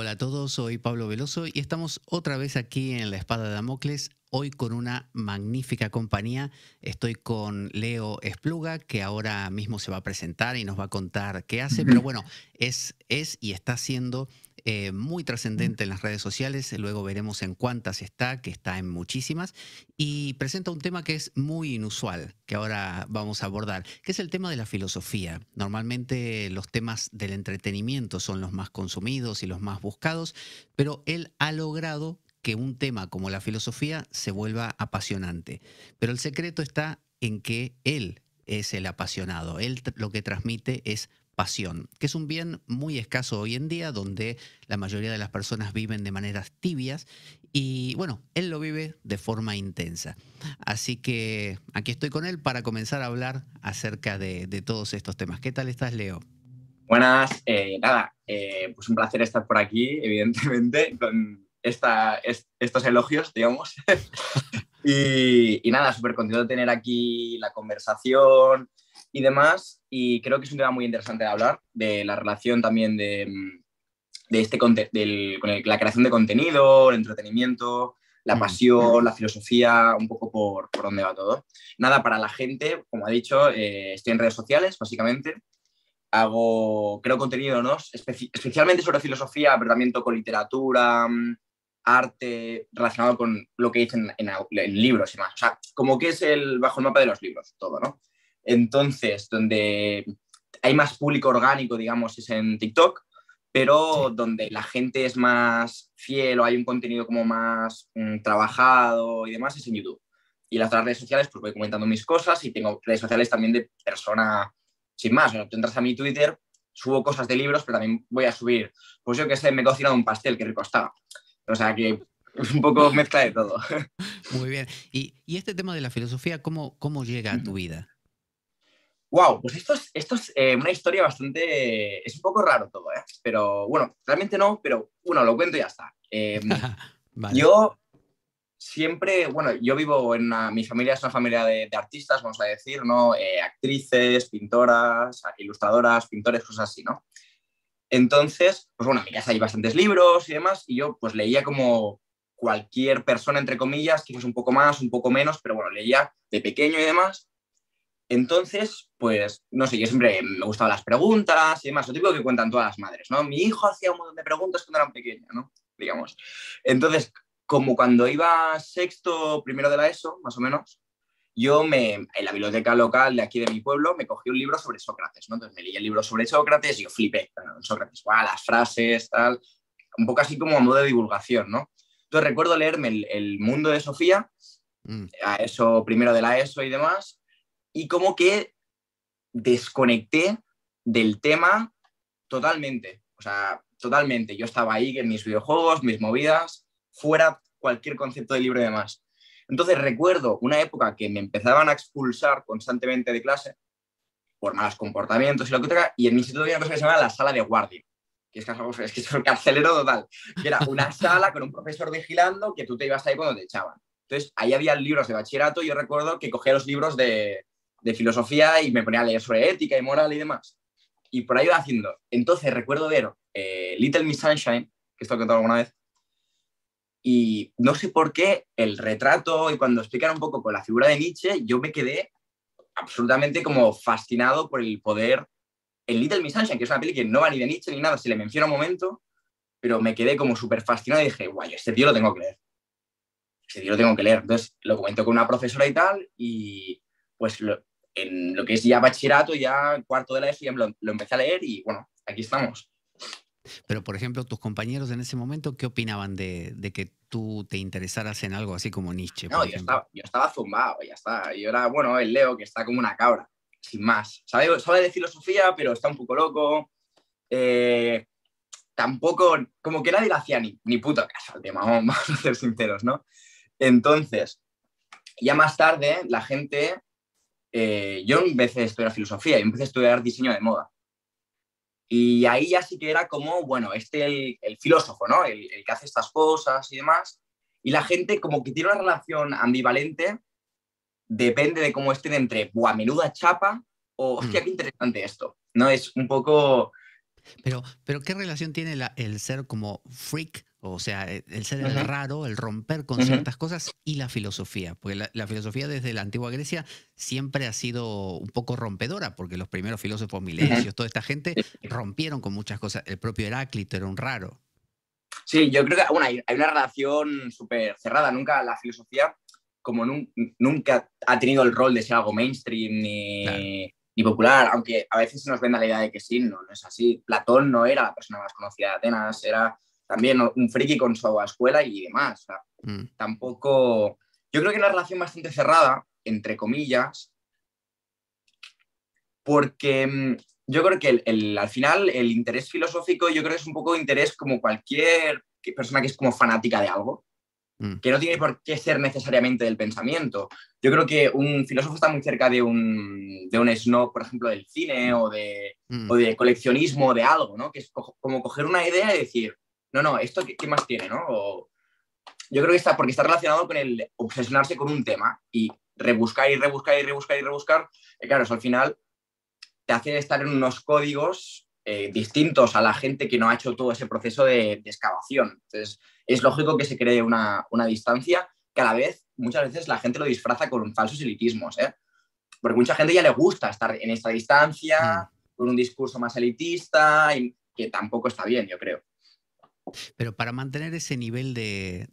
Hola a todos, soy Pablo Veloso y estamos otra vez aquí en la Espada de Damocles, hoy con una magnífica compañía. Estoy con Leo Espluga, que ahora mismo se va a presentar y nos va a contar qué hace, pero bueno, es, es y está siendo eh, muy trascendente en las redes sociales, luego veremos en cuántas está, que está en muchísimas, y presenta un tema que es muy inusual, que ahora vamos a abordar, que es el tema de la filosofía. Normalmente los temas del entretenimiento son los más consumidos y los más buscados, pero él ha logrado que un tema como la filosofía se vuelva apasionante. Pero el secreto está en que él es el apasionado, él lo que transmite es pasión, que es un bien muy escaso hoy en día, donde la mayoría de las personas viven de maneras tibias y bueno, él lo vive de forma intensa. Así que aquí estoy con él para comenzar a hablar acerca de, todos estos temas. ¿Qué tal estás, Leo? Buenas, eh, nada, eh, pues un placer estar por aquí, evidentemente, con estos elogios, digamos. y, y, nada, súper contento de tener aquí la conversación, y demás. Y creo que es un tema muy interesante de hablar, de la relación también de, de este, del, con la creación de contenido, el entretenimiento, la mm. pasión, la filosofía, un poco por, por dónde va todo. Nada, para la gente, como ha dicho, eh, estoy en redes sociales, básicamente. Hago, creo contenido, ¿no? especialmente sobre filosofía, pero también toco literatura, arte relacionado con lo que dicen en, en, libros y más. O sea, como que es el bajo el mapa de los libros, todo, ¿no? Entonces, donde hay más público orgánico, digamos, es en TikTok, pero donde la gente es más fiel o hay un contenido como más mm, trabajado y demás es en YouTube. Y las otras redes sociales, pues voy comentando mis cosas y tengo redes sociales también de persona sin más. O tú entras a mi Twitter, subo cosas de libros, pero también voy a subir, pues yo que sé, me he cocinado un pastel, que rico estaba. O sea que es un poco mezcla de todo. Muy bien. Y, este tema de la filosofía, ¿cómo, cómo llega a tu vida? Wow, pues esto es, esto es eh, una historia bastante... Es un poco raro todo, ¿eh? Pero bueno, realmente no, pero bueno, lo cuento y ya está. Em, yo siempre, bueno, yo vivo en una... Mi familia es una familia de, artistas, vamos a decir, ¿no? Eh, actrices, pintoras, ilustradoras, pintores, cosas así, ¿no? Entonces, pues bueno, en mi casa hay bastantes libros y demás, y yo pues leía como cualquier persona, entre comillas, quizás un poco más, un poco menos, pero bueno, leía de pequeño y demás. Entonces, pues, no sé, yo siempre me gustaban las preguntas y demás, lo típico que cuentan todas las madres, ¿no? Mi hijo hacía un montón de preguntas cuando era pequeño, ¿no? Digamos. Entonces, como cuando iba sexto, primero de la ESO, más o menos, yo me, en la biblioteca local de aquí de mi pueblo me cogí un libro sobre Sócrates, ¿no? Entonces me leí el libro sobre Sócrates y yo flipé, Sócrates, las frases, tal, un poco así como a modo de divulgación, ¿no? Entonces recuerdo leerme el, mundo de Sofía, mm. a eso primero de la ESO y demás, y como que desconecté del tema totalmente. O sea, totalmente. Yo estaba ahí en mis videojuegos, mis movidas, fuera cualquier concepto de libro y demás. Entonces recuerdo una época que me empezaban a expulsar constantemente de clase por malos comportamientos y lo que sea, y en mi instituto había una cosa que se llama la sala de guardia, que es que es, que es el carcelero total, que era una sala con un profesor vigilando que tú te ibas ahí cuando te echaban. Entonces, ahí había libros de bachillerato, y yo recuerdo que cogía los libros de, de filosofía y me ponía a leer sobre ética y moral y demás. Y por ahí iba haciendo. Entonces recuerdo ver eh, Little Miss Sunshine, que esto he contado alguna vez, y no sé por qué el retrato y cuando explican un poco con la figura de Nietzsche, yo me quedé absolutamente como fascinado por el poder en Little Miss Sunshine, que es una peli que no va ni de Nietzsche ni nada, se le menciona un momento, pero me quedé como súper fascinado y dije, guay, este tío lo tengo que leer. Este tío lo tengo que leer. Entonces lo comento con una profesora y tal, y pues lo, en lo que es ya bachillerato, ya cuarto de la ESO, ya lo, empecé a leer y bueno, aquí estamos. Pero, por ejemplo, tus compañeros en ese momento, ¿qué opinaban de, que tú te interesaras en algo así como Nietzsche? no, yo estaba, yo estaba, zumbado, ya está. Yo era, bueno, el Leo, que está como una cabra, sin más. Sabe, sabe de filosofía, pero está un poco loco. Eh, tampoco, como que nadie le hacía ni, ni puto caso al tema, vamos a ser sinceros, ¿no? Entonces, ya más tarde, la gente eh, yo empecé a estudiar filosofía, y empecé a estudiar diseño de moda. Y ahí ya sí que era como, bueno, este el, el filósofo, ¿no? El, que hace estas cosas y demás. Y la gente como que tiene una relación ambivalente, depende de cómo estén entre, buah, menuda chapa, o, hostia, mm. qué interesante esto. ¿No? Es un poco... Pero, pero ¿qué relación tiene el ser como freak, o sea, el ser el raro, el romper con ciertas cosas y la filosofía? Porque la, filosofía desde la antigua Grecia siempre ha sido un poco rompedora, porque los primeros filósofos milesios, toda esta gente, rompieron con muchas cosas. El propio Heráclito era un raro. Sí, yo creo que bueno, hay, una relación súper cerrada. Nunca la filosofía, como nunca ha tenido el rol de ser algo mainstream ni popular, aunque a veces se nos venda la idea de que sí, no, no es así. Platón no era la persona más conocida de Atenas, era también un friki con su escuela y demás. Mm. Tampoco. Yo creo que una relación bastante cerrada, entre comillas, porque mm, yo creo que el, al final el interés filosófico, yo creo que es un poco interés como cualquier persona que es como fanática de algo. Mm. que no tiene por qué ser necesariamente del pensamiento. Yo creo que un filósofo está muy cerca de un, de un snob, por ejemplo, del cine o de, mm. o de coleccionismo de algo, ¿no? Que es como coger una idea y decir, no, no, ¿esto qué, más tiene, no? yo creo que está, porque está relacionado con el obsesionarse con un tema y rebuscar y rebuscar y rebuscar y rebuscar. Y claro, eso al final te hace estar en unos códigos eh, distintos a la gente que no ha hecho todo ese proceso de, de excavación. Entonces, es lógico que se cree una, distancia que a la vez muchas veces la gente lo disfraza con falsos elitismos, ¿eh? porque mucha gente ya le gusta estar en esta distancia, mm. con un discurso más elitista, y que tampoco está bien, yo creo. Pero para mantener ese nivel de,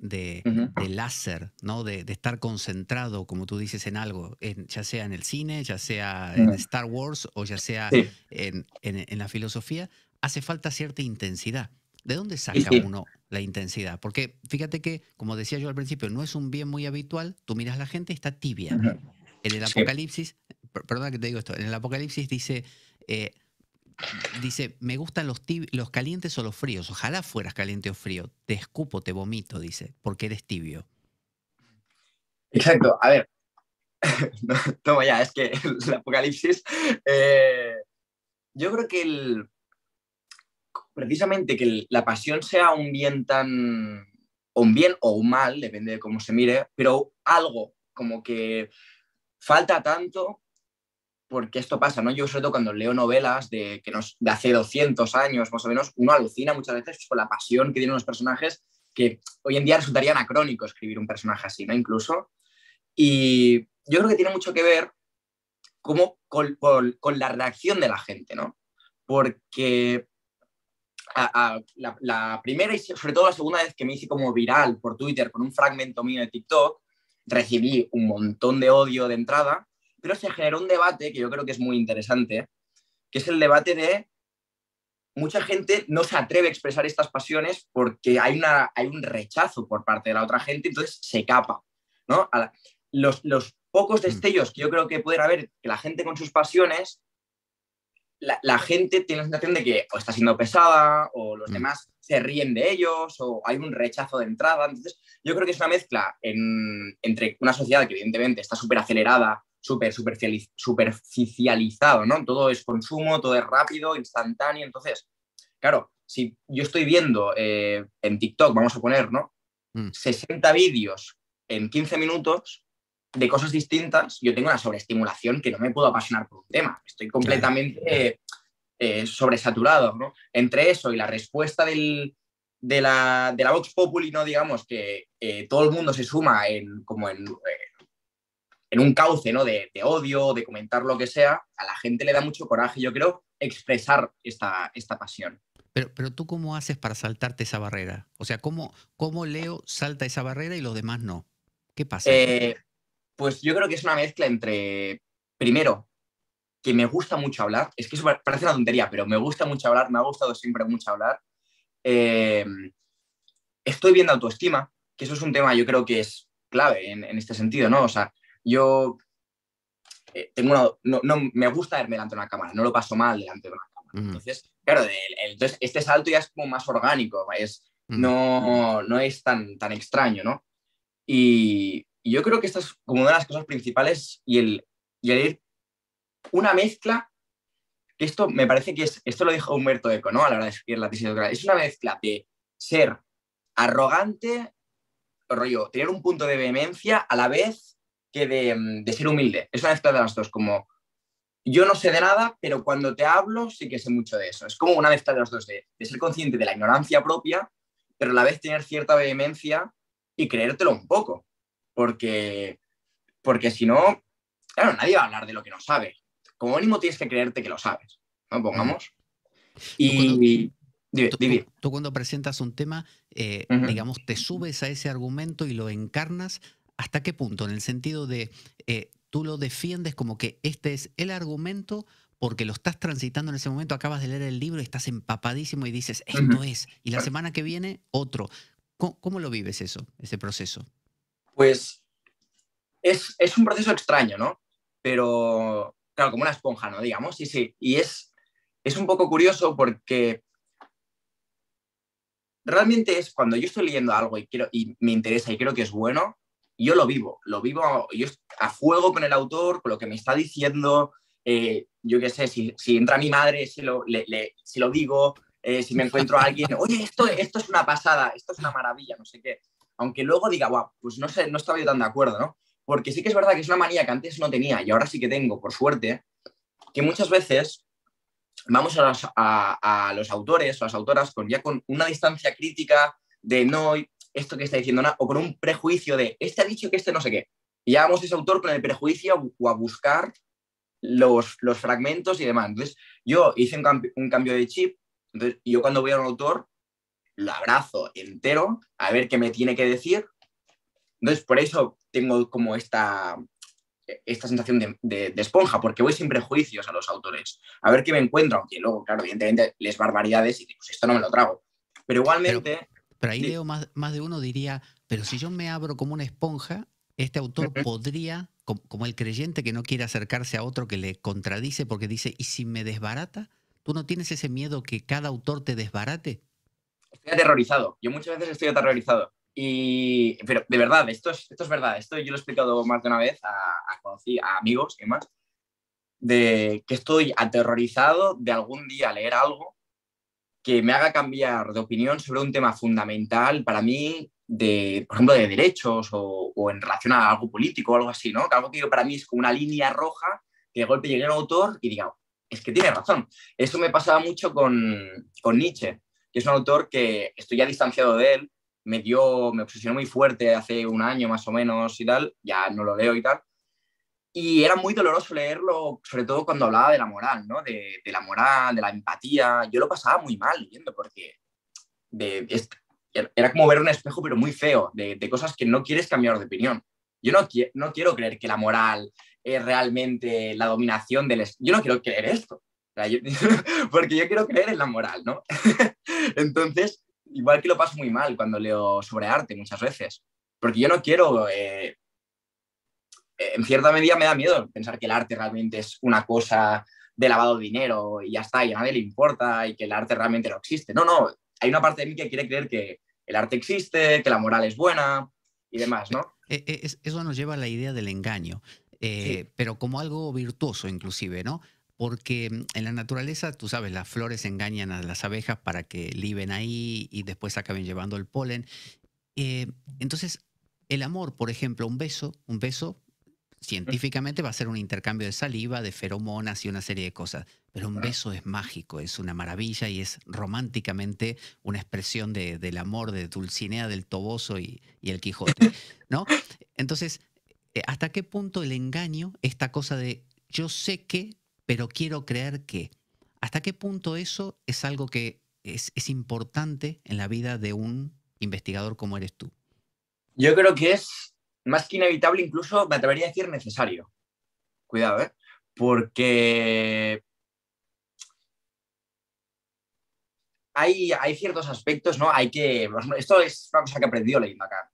láser, ¿no? De, estar concentrado, como tú dices, en algo, ya sea en el cine, ya sea en Star Wars o ya sea en, la filosofía, hace falta cierta intensidad. ¿De dónde saca uno la intensidad? Porque fíjate que, como decía yo al principio, no es un bien muy habitual. Tú miras a la gente, está tibia. En el Apocalipsis, perdona que te digo esto, en el Apocalipsis dice, eh, dice, me gustan los, los calientes o los fríos. Ojalá fueras caliente o frío. Te escupo, te vomito, dice, porque eres tibio. Exacto. A ver, toma ya, es que el Apocalipsis, eh, yo creo que el, precisamente que la pasión sea un bien tan, un bien o un mal, depende de cómo se mire, pero algo como que falta tanto porque esto pasa, ¿no? Yo sobre todo cuando leo novelas de, que nos, de hace 200 años más o menos, uno alucina muchas veces con la pasión que tienen los personajes que hoy en día resultaría anacrónico escribir un personaje así, ¿no? Incluso. Y yo creo que tiene mucho que ver como con, con la reacción de la gente, ¿no? Porque la, primera y sobre todo la segunda vez que me hice como viral por Twitter con un fragmento mío de TikTok, recibí un montón de odio de entrada, pero se generó un debate que yo creo que es muy interesante, que es el debate de mucha gente no se atreve a expresar estas pasiones porque hay, una, hay un rechazo por parte de la otra gente, entonces se capa. ¿no? los, los pocos mm. destellos que yo creo que puede haber que la gente con sus pasiones la, gente tiene la sensación de que o está siendo pesada o los mm. demás se ríen de ellos o hay un rechazo de entrada. Entonces, yo creo que es una mezcla entre una sociedad que evidentemente está súper acelerada, súper superficializado, ¿no? Todo es consumo, todo es rápido, instantáneo. Entonces, claro, si yo estoy viendo eh, en TikTok, vamos a poner, ¿no? 60 mm. vídeos en 15 minutos, de cosas distintas, yo tengo una sobreestimulación que no me puedo apasionar por un tema. Estoy completamente eh, sobresaturado. ¿no? Entre eso y la respuesta del, de, la, de la Vox Populi, ¿no? digamos, que eh, todo el mundo se suma en, como en, eh, en un cauce ¿no? de, odio, de comentar lo que sea, a la gente le da mucho coraje, yo creo, expresar esta, esta pasión. Pero, pero tú cómo haces para saltarte esa barrera? O sea, ¿cómo, ¿cómo Leo salta esa barrera y los demás no? ¿Qué pasa? Pues yo creo que es una mezcla entre, primero, que me gusta mucho hablar, es que eso parece una tontería, pero me gusta mucho hablar, me ha gustado siempre mucho hablar. Em, estoy viendo autoestima, que eso es un tema yo creo que es clave en, este sentido, ¿no? O sea, yo eh, tengo no, me gusta verme delante de una cámara, no lo paso mal delante de una cámara. Entonces, claro, entonces este salto ya es como más orgánico, es, no, no es tan, tan extraño, ¿no? Y, y yo creo que esta es como una de las cosas principales y el, y ir una mezcla, que esto me parece que es, esto lo dijo Humberto Eco, ¿no? A la hora de escribir la tesis doctoral, es una mezcla de ser arrogante, rollo, tener un punto de vehemencia a la vez que de, ser humilde. Es una mezcla de las dos, como yo no sé de nada, pero cuando te hablo sí que sé mucho de eso. Es como una mezcla de los dos, de, ser consciente de la ignorancia propia, pero a la vez tener cierta vehemencia y creértelo un poco. Porque, porque si no, claro, nadie va a hablar de lo que no sabe. Como mínimo tienes que creerte que lo sabes, ¿no? Pongamos. Y... Tú, cuando presentas un tema, eh, digamos, te subes a ese argumento y lo encarnas, ¿hasta qué punto? En el sentido de, eh, tú lo defiendes como que este es el argumento porque lo estás transitando en ese momento, acabas de leer el libro y estás empapadísimo y dices, esto es, y la semana que viene otro. ¿Cómo, lo vives eso, ese proceso? Pues es, un proceso extraño, ¿no? Pero, claro, como una esponja, ¿no? Digamos, sí, sí. Y es, es un poco curioso porque realmente es cuando yo estoy leyendo algo y, quiero, y me interesa y creo que es bueno, yo lo vivo, lo vivo yo a fuego con el autor, con lo que me está diciendo, eh, yo qué sé, si, entra mi madre, si lo, lo digo, eh, si me encuentro a alguien, oye, esto, esto es una pasada, esto es una maravilla, no sé qué. Aunque luego diga, guau, pues no sé, no estaba yo tan de acuerdo, ¿no? Porque sí que es verdad que es una manía que antes no tenía y ahora sí que tengo, por suerte, que muchas veces vamos a los, a, los autores o las autoras con ya con una distancia crítica de no, esto que está diciendo, o con un prejuicio de, este ha dicho que este no sé qué. Y ya vamos a ese autor con el prejuicio o a buscar los, los fragmentos y demás. Entonces, yo hice un, cambio de chip, entonces yo cuando voy a un autor, lo abrazo entero, a ver qué me tiene que decir. Entonces, por eso tengo como esta, esta sensación de, esponja, porque voy sin prejuicios a los autores, a ver qué me encuentro, aunque luego, claro, evidentemente les barbaridades y pues esto no me lo trago. Pero igualmente... Pero ahí Leo, más, más de uno diría, pero si yo me abro como una esponja, este autor podría, como, el creyente que no quiere acercarse a otro que le contradice porque dice, ¿y si me desbarata? ¿Tú no tienes ese miedo que cada autor te desbarate? Estoy aterrorizado. Yo muchas veces estoy aterrorizado. Y, pero de verdad, esto es, esto es verdad. Esto yo lo he explicado más de una vez a, a amigos y más, de que estoy aterrorizado de algún día leer algo que me haga cambiar de opinión sobre un tema fundamental para mí, de, por ejemplo, de derechos o, en relación a algo político o algo así, ¿no? Que algo que para mí es como una línea roja, que de golpe llegue un autor y diga, es que tiene razón. Eso me pasaba mucho con, con Nietzsche, que es un autor que estoy ya distanciado de él, me dio, me obsesionó muy fuerte hace un año más o menos y tal, ya no lo leo y tal, y era muy doloroso leerlo, sobre todo cuando hablaba de la moral, ¿no? De, la moral, de la empatía. Yo lo pasaba muy mal leyendo porque era como ver un espejo, pero muy feo, de, cosas que no quieres cambiar de opinión. Yo no, no quiero creer que la moral es realmente la dominación del... Yo no quiero creer esto, porque yo quiero creer en la moral, ¿no? Entonces, igual que lo paso muy mal cuando leo sobre arte muchas veces, porque yo no quiero eh, en cierta medida me da miedo pensar que el arte realmente es una cosa de lavado de dinero y ya está, y a nadie le importa y que el arte realmente no existe. No, no, hay una parte de mí que quiere creer que el arte existe, que la moral es buena y demás, ¿no? Eh, eh, eso nos lleva a la idea del engaño, eh, pero como algo virtuoso inclusive, ¿no? Porque mm, en la naturaleza, tú sabes, las flores engañan a las abejas para que liben ahí y después acaben llevando el polen. entonces, el amor, por ejemplo, un beso, un beso científicamente va a ser un intercambio de saliva, de feromonas y una serie de cosas. Pero un beso es mágico, es una maravilla y es románticamente una expresión del amor de Dulcinea del Toboso y, el Quijote. ¿no? Entonces, eh, ¿hasta qué punto el engaño, esta cosa de yo sé que, pero quiero creer que? ¿Hasta qué punto eso es algo que es, es importante en la vida de un investigador como eres tú? Yo creo que es más que inevitable, incluso me atrevería a decir necesario. Cuidado, ¿eh? Porque hay, hay ciertos aspectos, ¿no? Hay que. Esto es una cosa que he aprendido leyendo acá.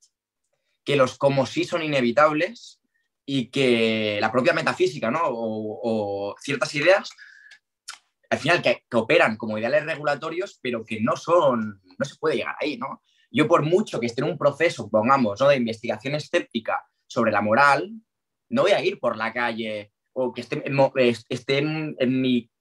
Que los como sí son inevitables y que la propia metafísica, ¿no? O, ciertas ideas, al final, que, que, operan como ideales regulatorios, pero que no son. No se puede llegar ahí, ¿no? Yo por mucho que esté en un proceso, pongamos, ¿no? de investigación escéptica sobre la moral, no voy a ir por la calle o que esté, en, en, mi,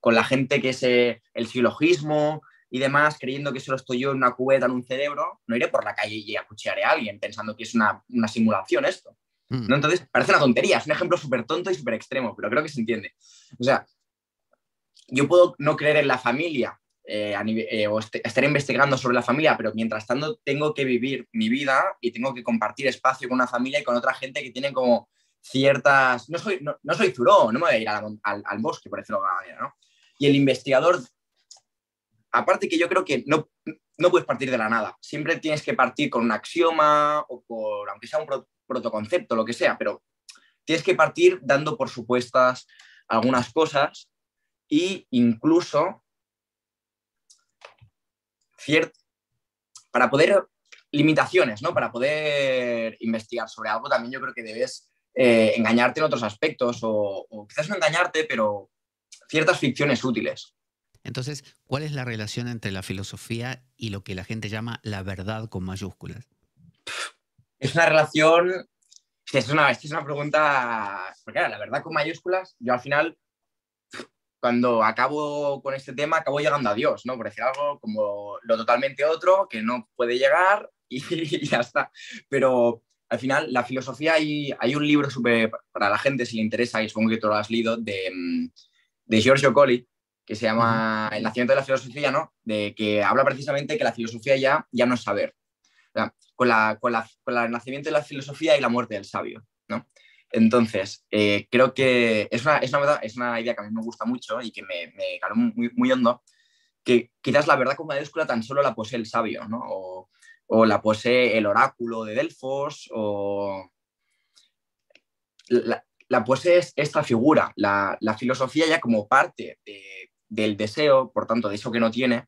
con la gente que es eh, el silogismo y demás, creyendo que solo estoy yo en una cubeta, en un cerebro, no iré por la calle y acuchillaré a alguien pensando que es una, una simulación esto. Mm. ¿no? Entonces, parece una tontería, es un ejemplo súper tonto y súper extremo, pero creo que se entiende. O sea, yo puedo no creer en la familia eh, eh, o estar investigando sobre la familia, pero mientras tanto tengo que vivir mi vida y tengo que compartir espacio con una familia y con otra gente que tiene como ciertas... No soy, no, soy Zuró, no me voy a ir al, al, bosque, por decirlo de manera, ¿no? Y el investigador, aparte que yo creo que no, no puedes partir de la nada, siempre tienes que partir con un axioma o por, aunque sea un protoconcepto, lo que sea, pero tienes que partir dando por supuestas algunas cosas e incluso para poder limitaciones, ¿no? Para poder investigar sobre algo también yo creo que debes eh, engañarte en otros aspectos o, quizás no engañarte, pero ciertas ficciones útiles. Entonces, ¿cuál es la relación entre la filosofía y lo que la gente llama la verdad con mayúsculas? Es una relación, es una, es una pregunta, porque la verdad con mayúsculas, yo al final cuando acabo con este tema, acabo llegando a Dios, ¿no? Por decir algo como lo totalmente otro, que no puede llegar y, ya está. Pero al final, la filosofía, hay, hay un libro súper, para la gente si le interesa, y supongo que tú lo has leído, de, mm, de Giorgio Colli, que se llama El nacimiento de la filosofía, ¿no? De que habla precisamente que la filosofía ya, ya no es saber. con, la, con, la, con el nacimiento de la filosofía y la muerte del sabio, ¿no? Entonces, eh, creo que es una, es, una, es una, idea que a mí me gusta mucho y que me, me caló muy, muy, hondo, que quizás la verdad con mayúscula tan solo la posee el sabio, ¿no? O, o la posee el oráculo de Delfos, o la, la posee esta figura, la, la, filosofía ya como parte de, del deseo, por tanto, de eso que no tiene,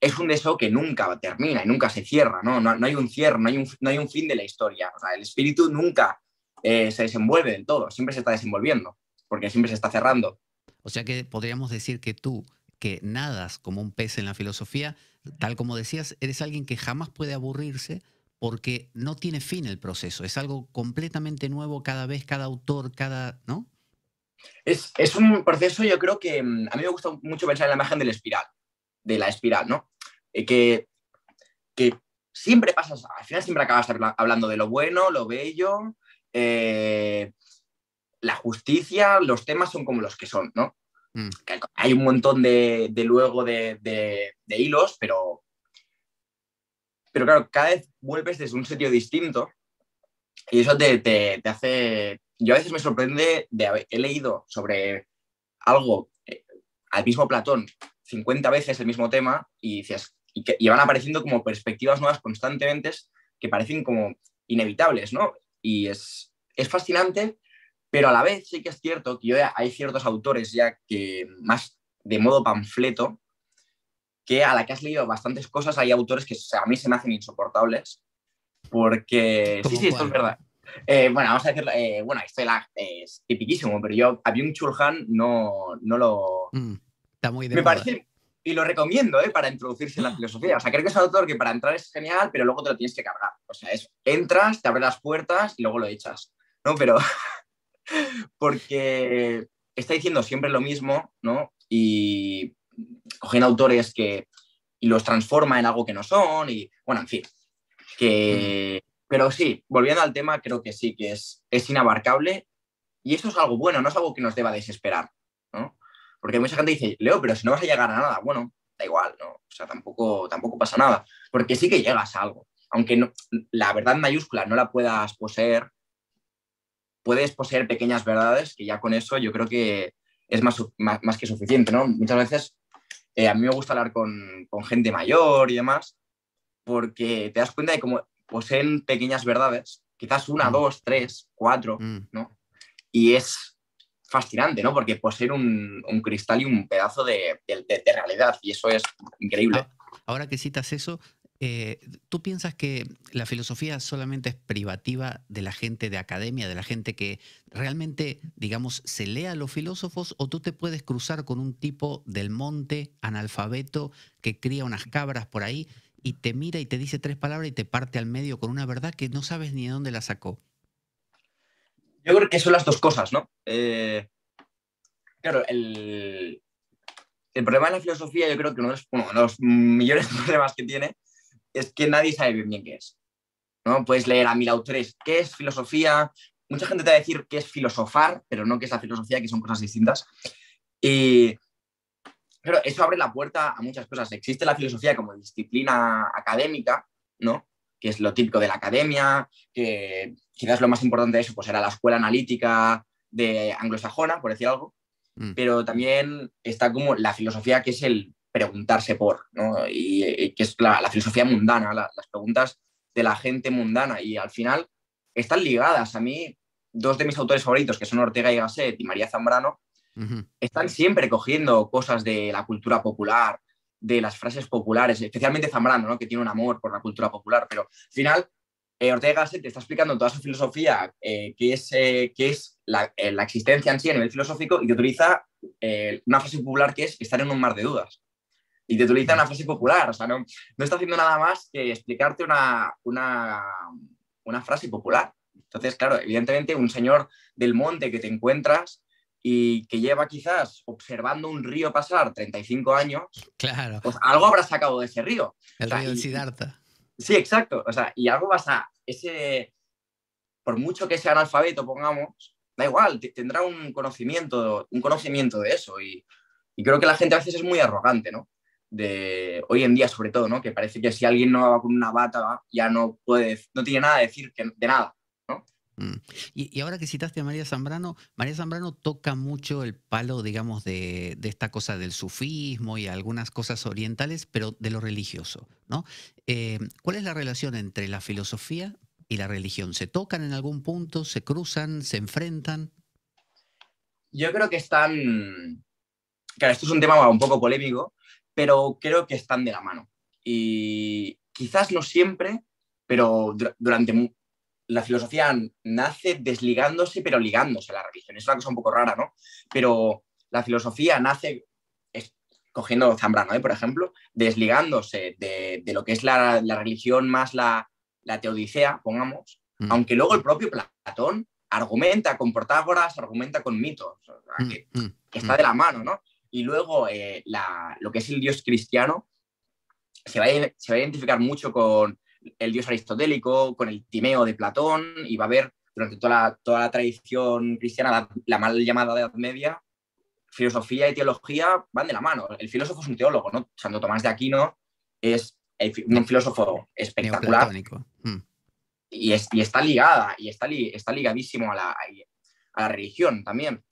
es un deseo que nunca termina y nunca se cierra, ¿no? No, no hay un cierre, no hay un, no hay un fin de la historia. El espíritu nunca eh, se desenvuelve del todo, siempre se está desenvolviendo, porque siempre se está cerrando. O sea que podríamos decir que tú, que nadas como un pez en la filosofía, tal como decías, eres alguien que jamás puede aburrirse porque no tiene fin el proceso, es algo completamente nuevo cada vez, cada autor, cada, ¿no? Es, es un proceso, yo creo que mm, a mí me gusta mucho pensar en la imagen del espiral, de la espiral, ¿no? Eh, que, que siempre pasas, al final siempre acabas hablando de lo bueno, lo bello, eh, la justicia, los temas son como los que son, ¿no? Mm. Hay un montón de, luego de, hilos, pero, pero claro, cada vez vuelves desde un sitio distinto y eso te, hace... Yo a veces me sorprende de haber he leído sobre algo eh, al mismo Platón 50 veces el mismo tema y dices, y, que, y van apareciendo como perspectivas nuevas constantemente que parecen como inevitables, ¿no? Y es, es fascinante, pero a la vez sí que es cierto que hay ciertos autores ya que más de modo panfleto, que a la que has leído bastantes cosas, hay autores que a mí se me hacen insoportables, porque sí, sí, esto es verdad. Eh, bueno, vamos a decir, eh, bueno, esto es tipiquísimo, pero yo a Byung Chul Han no, no lo... Mm, está muy de Me parece, y lo recomiendo ¿eh? para introducirse en la filosofía. O sea, creo que es un autor que para entrar es genial, pero luego te lo tienes que cargar. O sea, es, entras, te abre las puertas y luego lo echas. ¿no? Pero porque está diciendo siempre lo mismo, ¿no? Y cogen autores que y los transforma en algo que no son y, bueno, en fin. Que, mm. pero sí, volviendo al tema, creo que sí, que es, es inabarcable y eso es algo bueno, no es algo que nos deba desesperar. Porque mucha gente dice, Leo, pero si no vas a llegar a nada, bueno, da igual, ¿no? O sea, tampoco, tampoco pasa nada, porque sí que llegas a algo. Aunque no, la verdad mayúscula no la puedas poseer, puedes poseer pequeñas verdades que ya con eso yo creo que es más, más, que suficiente, ¿no? Muchas veces eh, a mí me gusta hablar con, con, gente mayor y demás, porque te das cuenta de cómo poseen pequeñas verdades, quizás una, mm. dos, tres, cuatro, mm. ¿no? Y es fascinante, ¿no? Porque poseen un, un cristal y un pedazo de, realidad y eso es increíble. Ah, ahora que citas eso, eh, ¿tú piensas que la filosofía solamente es privativa de la gente de academia, de la gente que realmente, digamos, se lee a los filósofos o tú te puedes cruzar con un tipo del monte, analfabeto, que cría unas cabras por ahí y te mira y te dice tres palabras y te parte al medio con una verdad que no sabes ni de dónde la sacó? Yo creo que son las dos cosas, ¿no? Eh, claro, el, el, problema de la filosofía, yo creo que uno de, los, millones de problemas que tiene es que nadie sabe bien bien qué es. ¿no? Puedes leer a mil autores qué es filosofía. Mucha gente te va a decir qué es filosofar, pero no qué es la filosofía, que son cosas distintas. Y pero eso abre la puerta a muchas cosas. Existe la filosofía como disciplina académica, ¿no? Que es lo típico de la academia, que quizás lo más importante de eso pues era la escuela analítica de anglosajona, por decir algo. Mm. Pero también está como la filosofía que es el preguntarse por, ¿no? Y, que es la, filosofía mundana, las preguntas de la gente mundana. Y al final están ligadas. A mí, dos de mis autores favoritos, que son Ortega y Gasset y María Zambrano, están siempre cogiendo cosas de la cultura popular, de las frases populares, especialmente Zambrano, ¿no? que tiene un amor por la cultura popular, pero al final eh, Ortega Gasset te está explicando toda su filosofía, eh, que es, eh, que es la, existencia en sí a nivel filosófico, y te utiliza una frase popular que es estar en un mar de dudas. Y te utiliza una frase popular, o sea, no, no está haciendo nada más que explicarte una, una, una frase popular. Entonces, claro, evidentemente un señor del monte que te encuentras y que lleva quizás observando un río pasar 35 años, claro. pues algo habrá sacado de ese río. El río de Siddhartha. Sí, exacto. O sea, y algo vas a, ese, por mucho que sea analfabeto, pongamos, da igual, tendrá un conocimiento, un conocimiento de eso. Y, y, creo que la gente a veces es muy arrogante, ¿no? De, hoy en día sobre todo, ¿no? Que parece que si alguien no va con una bata ya no puede, no tiene nada a decir que, de nada. Mm. Y, ahora que citaste a María Zambrano, María Zambrano toca mucho el palo, digamos, de, esta cosa del sufismo y algunas cosas orientales, pero de lo religioso, ¿no? Eh, ¿Cuál es la relación entre la filosofía y la religión? ¿Se tocan en algún punto? ¿Se cruzan? ¿Se enfrentan? Yo creo que están... Claro, esto es un tema un poco polémico, pero creo que están de la mano. Y quizás no siempre, pero durante la filosofía nace desligándose, pero ligándose a la religión. Es una cosa un poco rara, ¿no? Pero la filosofía nace, cogiendo Zambrano, ¿eh? por ejemplo, desligándose de, lo que es la, religión más la, teodicea, pongamos, mm. aunque luego el propio Platón argumenta con Protágoras, argumenta con mitos, mm, que, mm, está de la mano, ¿no? Y luego eh, lo que es el dios cristiano se va, se va a identificar mucho con, el dios aristotélico, con el Timeo de Platón, y va a haber durante toda la, toda la tradición cristiana, la, mal llamada Edad Media, filosofía y teología van de la mano. El filósofo es un teólogo, ¿no? Santo Tomás de Aquino es un filósofo espectacular. Hmm. Y, es, y, está ligada, y está, está ligadísimo a la, a la religión también.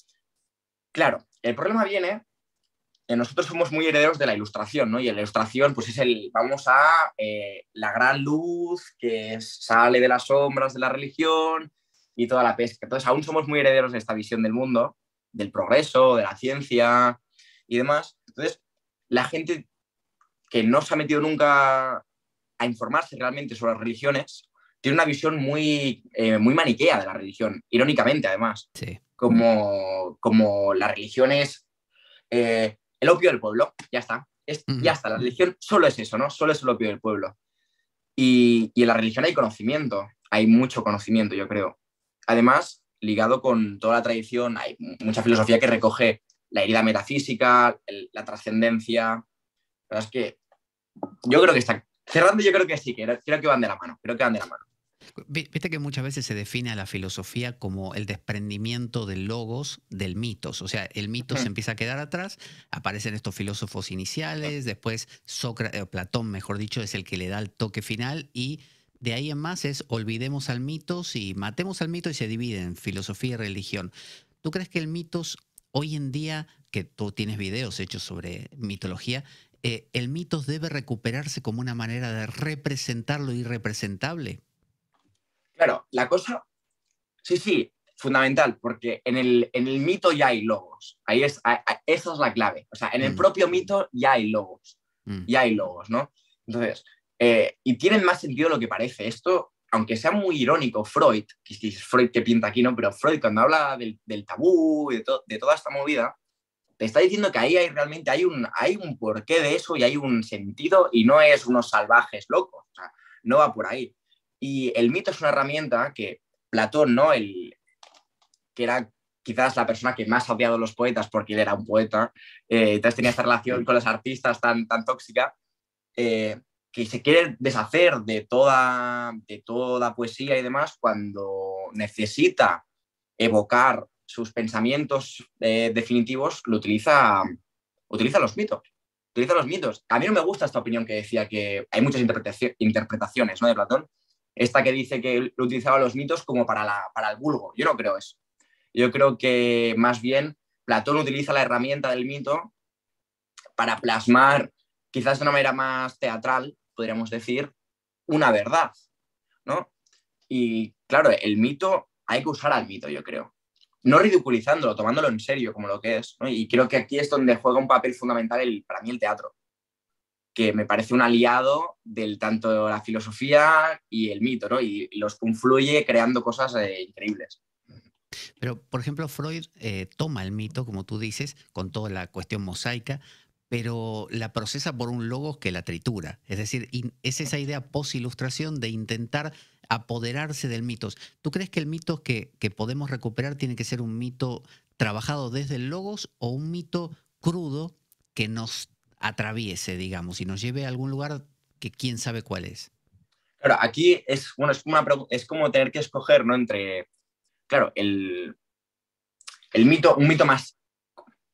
Claro, el problema viene nosotros somos muy herederos de la ilustración, ¿no? Y la ilustración, pues es el, vamos a eh, la gran luz que sale de las sombras de la religión y toda la pesca. Entonces, aún somos muy herederos de esta visión del mundo, del progreso, de la ciencia y demás. Entonces, la gente que no se ha metido nunca a informarse realmente sobre las religiones, tiene una visión muy, eh, muy maniquea de la religión, irónicamente además. Sí. Como, como la religión es eh, el opio del pueblo, ya está. Ya está, la religión solo es eso, ¿no? Solo es el opio del pueblo. Y, en la religión hay conocimiento, hay mucho conocimiento, yo creo. Además, ligado con toda la tradición, hay mucha filosofía que recoge la herida metafísica, la trascendencia. Pero es que yo creo que está cerrando, yo creo que sí, que creo que van de la mano, creo que van de la mano. Viste que muchas veces se define a la filosofía como el desprendimiento del logos del mitos. O sea, el mito se empieza a quedar atrás, aparecen estos filósofos iniciales, después Sócrates, Platón, mejor dicho, es el que le da el toque final y de ahí en más es olvidemos al mitos y matemos al mito y se divide en filosofía y religión. ¿Tú crees que el mitos hoy en día, que tú tienes videos hechos sobre mitología, eh, el mitos debe recuperarse como una manera de representar lo irrepresentable? Claro, la cosa, sí, sí, fundamental, porque en el, en el mito ya hay logos. Ahí es, esa es la clave. O sea, en el mm. propio mito ya hay logos. Mm. Ya hay logos, ¿no? Entonces, eh, y tienen más sentido lo que parece. Esto, aunque sea muy irónico, Freud, que es Freud que pinta aquí, ¿no? Pero Freud cuando habla del, del tabú y de, de, toda esta movida, te está diciendo que ahí hay realmente hay un, hay un porqué de eso y hay un sentido y no es unos salvajes locos. O sea, no va por ahí. Y el mito es una herramienta que Platón, ¿no? El, que era quizás la persona que más ha odiado a los poetas porque él era un poeta, eh, entonces tenía esta relación con los artistas tan, tan tóxica. Eh, que se quiere deshacer de toda, de toda poesía y demás cuando necesita evocar sus pensamientos eh, definitivos, lo utiliza, utiliza los mitos. Utiliza los mitos. A mí no me gusta esta opinión que decía que hay muchas interpretaciones ¿no? de Platón. Esta que dice que lo utilizaba los mitos como para, la, para el vulgo. Yo no creo eso. Yo creo que más bien Platón utiliza la herramienta del mito para plasmar, quizás de una manera más teatral, podríamos decir, una verdad, ¿no? Y claro, el mito, hay que usar al mito, yo creo. No ridiculizándolo, tomándolo en serio como lo que es. Y creo que aquí es donde juega un papel fundamental el, para mí el teatro, que me parece un aliado del tanto la filosofía y el mito, ¿no? Y, los confluye creando cosas eh, increíbles. Pero, por ejemplo, Freud eh, toma el mito, como tú dices, con toda la cuestión mosaica, pero la procesa por un logos que la tritura. Es decir, es esa idea post-ilustración de intentar apoderarse del mito. ¿Tú crees que el mito que, podemos recuperar tiene que ser un mito trabajado desde el logos o un mito crudo que nos atraviese, digamos, y nos lleve a algún lugar que quién sabe cuál es? Claro, aquí es, bueno, es, como, tener que escoger, ¿no? Entre, claro, el, el mito, un mito más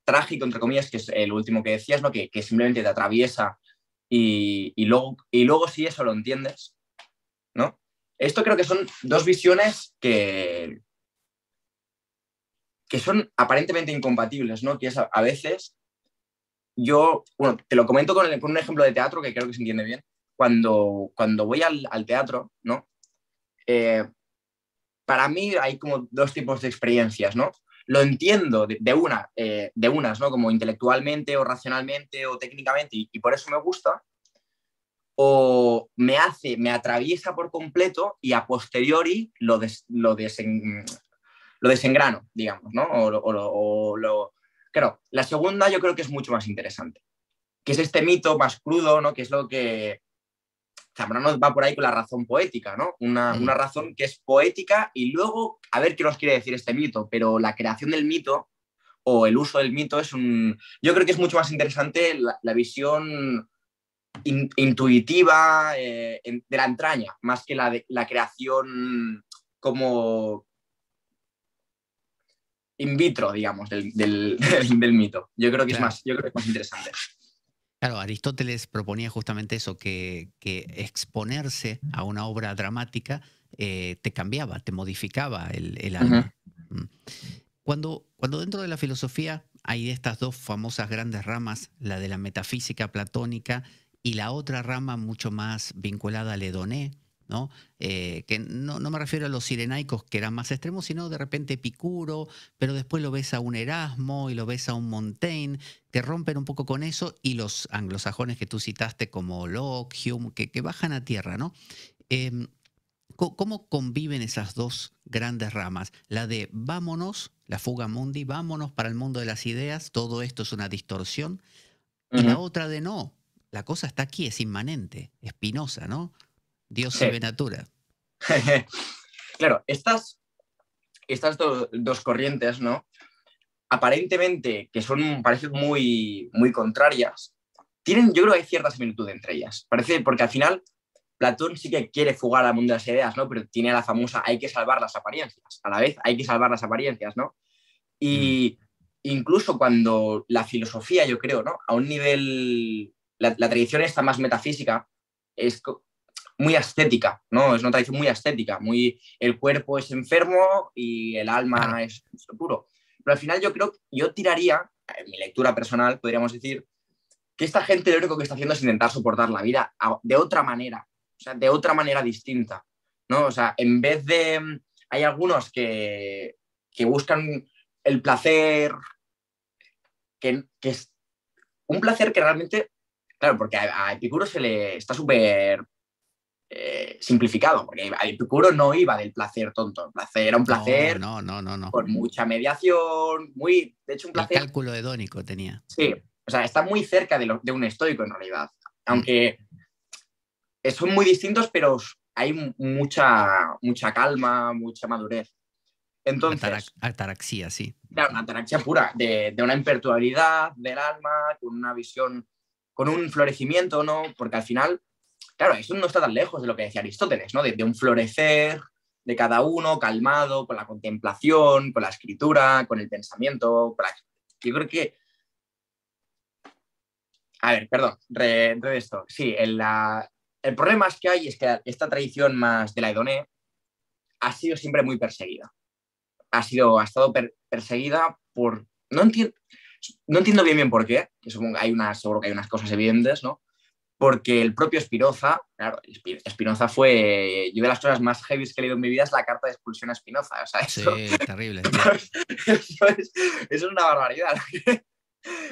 trágico, entre comillas, que es el último que decías, ¿no? que, simplemente te atraviesa y, luego, y luego si eso lo entiendes, ¿no? Esto creo que son dos visiones que, que son aparentemente incompatibles, ¿no? Que es a, veces yo, bueno, te lo comento con, un ejemplo de teatro que creo que se entiende bien. Cuando, cuando voy al, teatro, ¿no? Eh, para mí hay como dos tipos de experiencias, ¿no? lo entiendo de, una, eh, de unas, ¿no? Como intelectualmente o racionalmente o técnicamente y, por eso me gusta, o me hace, me atraviesa por completo y a posteriori lo, lo, lo desengrano, digamos, ¿no? O, lo, Claro, la segunda yo creo que es mucho más interesante, que es este mito más crudo, ¿no? Que es lo que, Zambrano va por ahí con la razón poética, ¿no? Una, razón que es poética y luego, a ver qué nos quiere decir este mito, pero la creación del mito o el uso del mito es un... Yo creo que es mucho más interesante la, visión intuitiva eh, de la entraña, más que la, de, la creación como in vitro, digamos, del, del, mito. Yo creo que es más, yo creo que es más interesante. Claro, Aristóteles proponía justamente eso, que, exponerse a una obra dramática eh, te cambiaba, te modificaba el, alma. Mm. Cuando, cuando dentro de la filosofía hay estas dos famosas grandes ramas, la de la metafísica platónica y la otra rama mucho más vinculada al hedoné, ¿no? Eh, que no, me refiero a los sirenaicos que eran más extremos, sino de repente Epicuro, pero después lo ves a un Erasmo y lo ves a un Montaigne, que rompen un poco con eso, y los anglosajones que tú citaste como Locke, Hume, que, bajan a tierra, ¿no? Em, ¿Cómo conviven esas dos grandes ramas? La de vámonos, la fuga mundi, vámonos para el mundo de las ideas, todo esto es una distorsión. Y la otra de no, la cosa está aquí, es inmanente, espinosa, ¿no? Dios se ve natura. claro, estas, estas dos corrientes, ¿no? Aparentemente, que son, parecen muy, muy contrarias, tienen, yo creo que hay cierta similitud entre ellas. Parece, porque al final Platón sí que quiere fugar al mundo de las ideas, ¿no? Pero tiene la famosa hay que salvar las apariencias. A la vez hay que salvar las apariencias, ¿no? Y mm. incluso cuando la filosofía, yo creo, ¿no? A un nivel, la, la tradición esta más metafísica, es, muy estética, ¿no? Es una tradición muy estética, muy el cuerpo es enfermo y el alma es, puro. Pero al final yo creo, yo tiraría, en mi lectura personal, podríamos decir, que esta gente lo único que está haciendo es intentar soportar la vida de otra manera, o sea, de otra manera distinta, ¿no? O sea, en vez de... Hay algunos que, que buscan el placer, que, que, es un placer que realmente, claro, porque a, a Epicuro se le está súper eh, simplificado, porque Epicuro no iba del placer tonto, el placer era un placer no, no, no, no, con mucha mediación, muy, de hecho un placer... El cálculo hedónico tenía. Sí, o sea, está muy cerca de, de un estoico en realidad, aunque son muy distintos, pero hay mucha, mucha calma, mucha madurez. Entonces, ataraxia, sí. Claro, una ataraxia pura, de, de, una impertuabilidad del alma, con una visión, con un florecimiento, ¿no? Porque al final claro, eso no está tan lejos de lo que decía Aristóteles, ¿no? De, un florecer de cada uno, calmado, con la contemplación, con la escritura, con el pensamiento. Yo creo que... A ver, perdón, de esto. Sí, el, el problema es que hay es que esta tradición más de la Edoné ha sido siempre muy perseguida. Ha, sido, ha estado perseguida por... No entiendo, no entiendo bien por qué, que hay unas, seguro que hay unas cosas evidentes, ¿no? Porque el propio Spinoza, claro, Spinoza fue, yo de las cosas más heavy que he leído en mi vida es la carta de expulsión a Spinoza. O sea, sí, terrible. Eso es, eso es una barbaridad.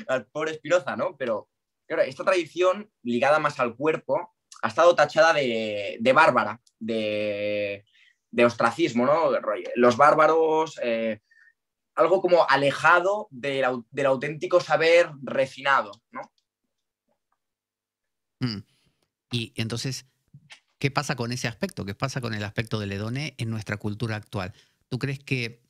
Al pobre Spinoza, ¿no? Pero, claro, esta tradición ligada más al cuerpo ha estado tachada de, de bárbara, de, de ostracismo, ¿no? Los bárbaros, eh, algo como alejado del, auténtico saber refinado, ¿no? Mm. Y entonces, ¿qué pasa con ese aspecto? ¿Qué pasa con el aspecto del Edone en nuestra cultura actual? ¿Tú crees que,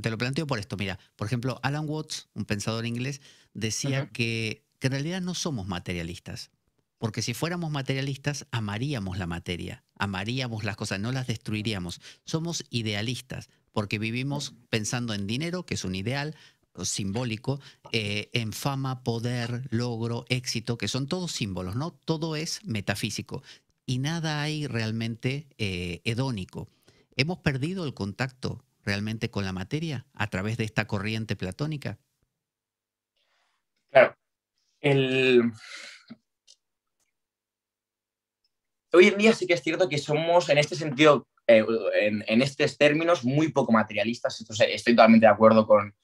te lo planteo por esto, mira, por ejemplo, Alan Watts, un pensador inglés, decía que, que en realidad no somos materialistas, porque si fuéramos materialistas, amaríamos la materia, amaríamos las cosas, no las destruiríamos. Somos idealistas, porque vivimos pensando en dinero, que es un ideal simbólico, eh, en fama, poder, logro, éxito, que son todos símbolos, ¿no? Todo es metafísico y nada hay realmente eh, hedónico. ¿Hemos perdido el contacto realmente con la materia a través de esta corriente platónica? Claro. El... Hoy en día sí que es cierto que somos, en este sentido, eh, en, estos términos muy poco materialistas. estoy totalmente de acuerdo con,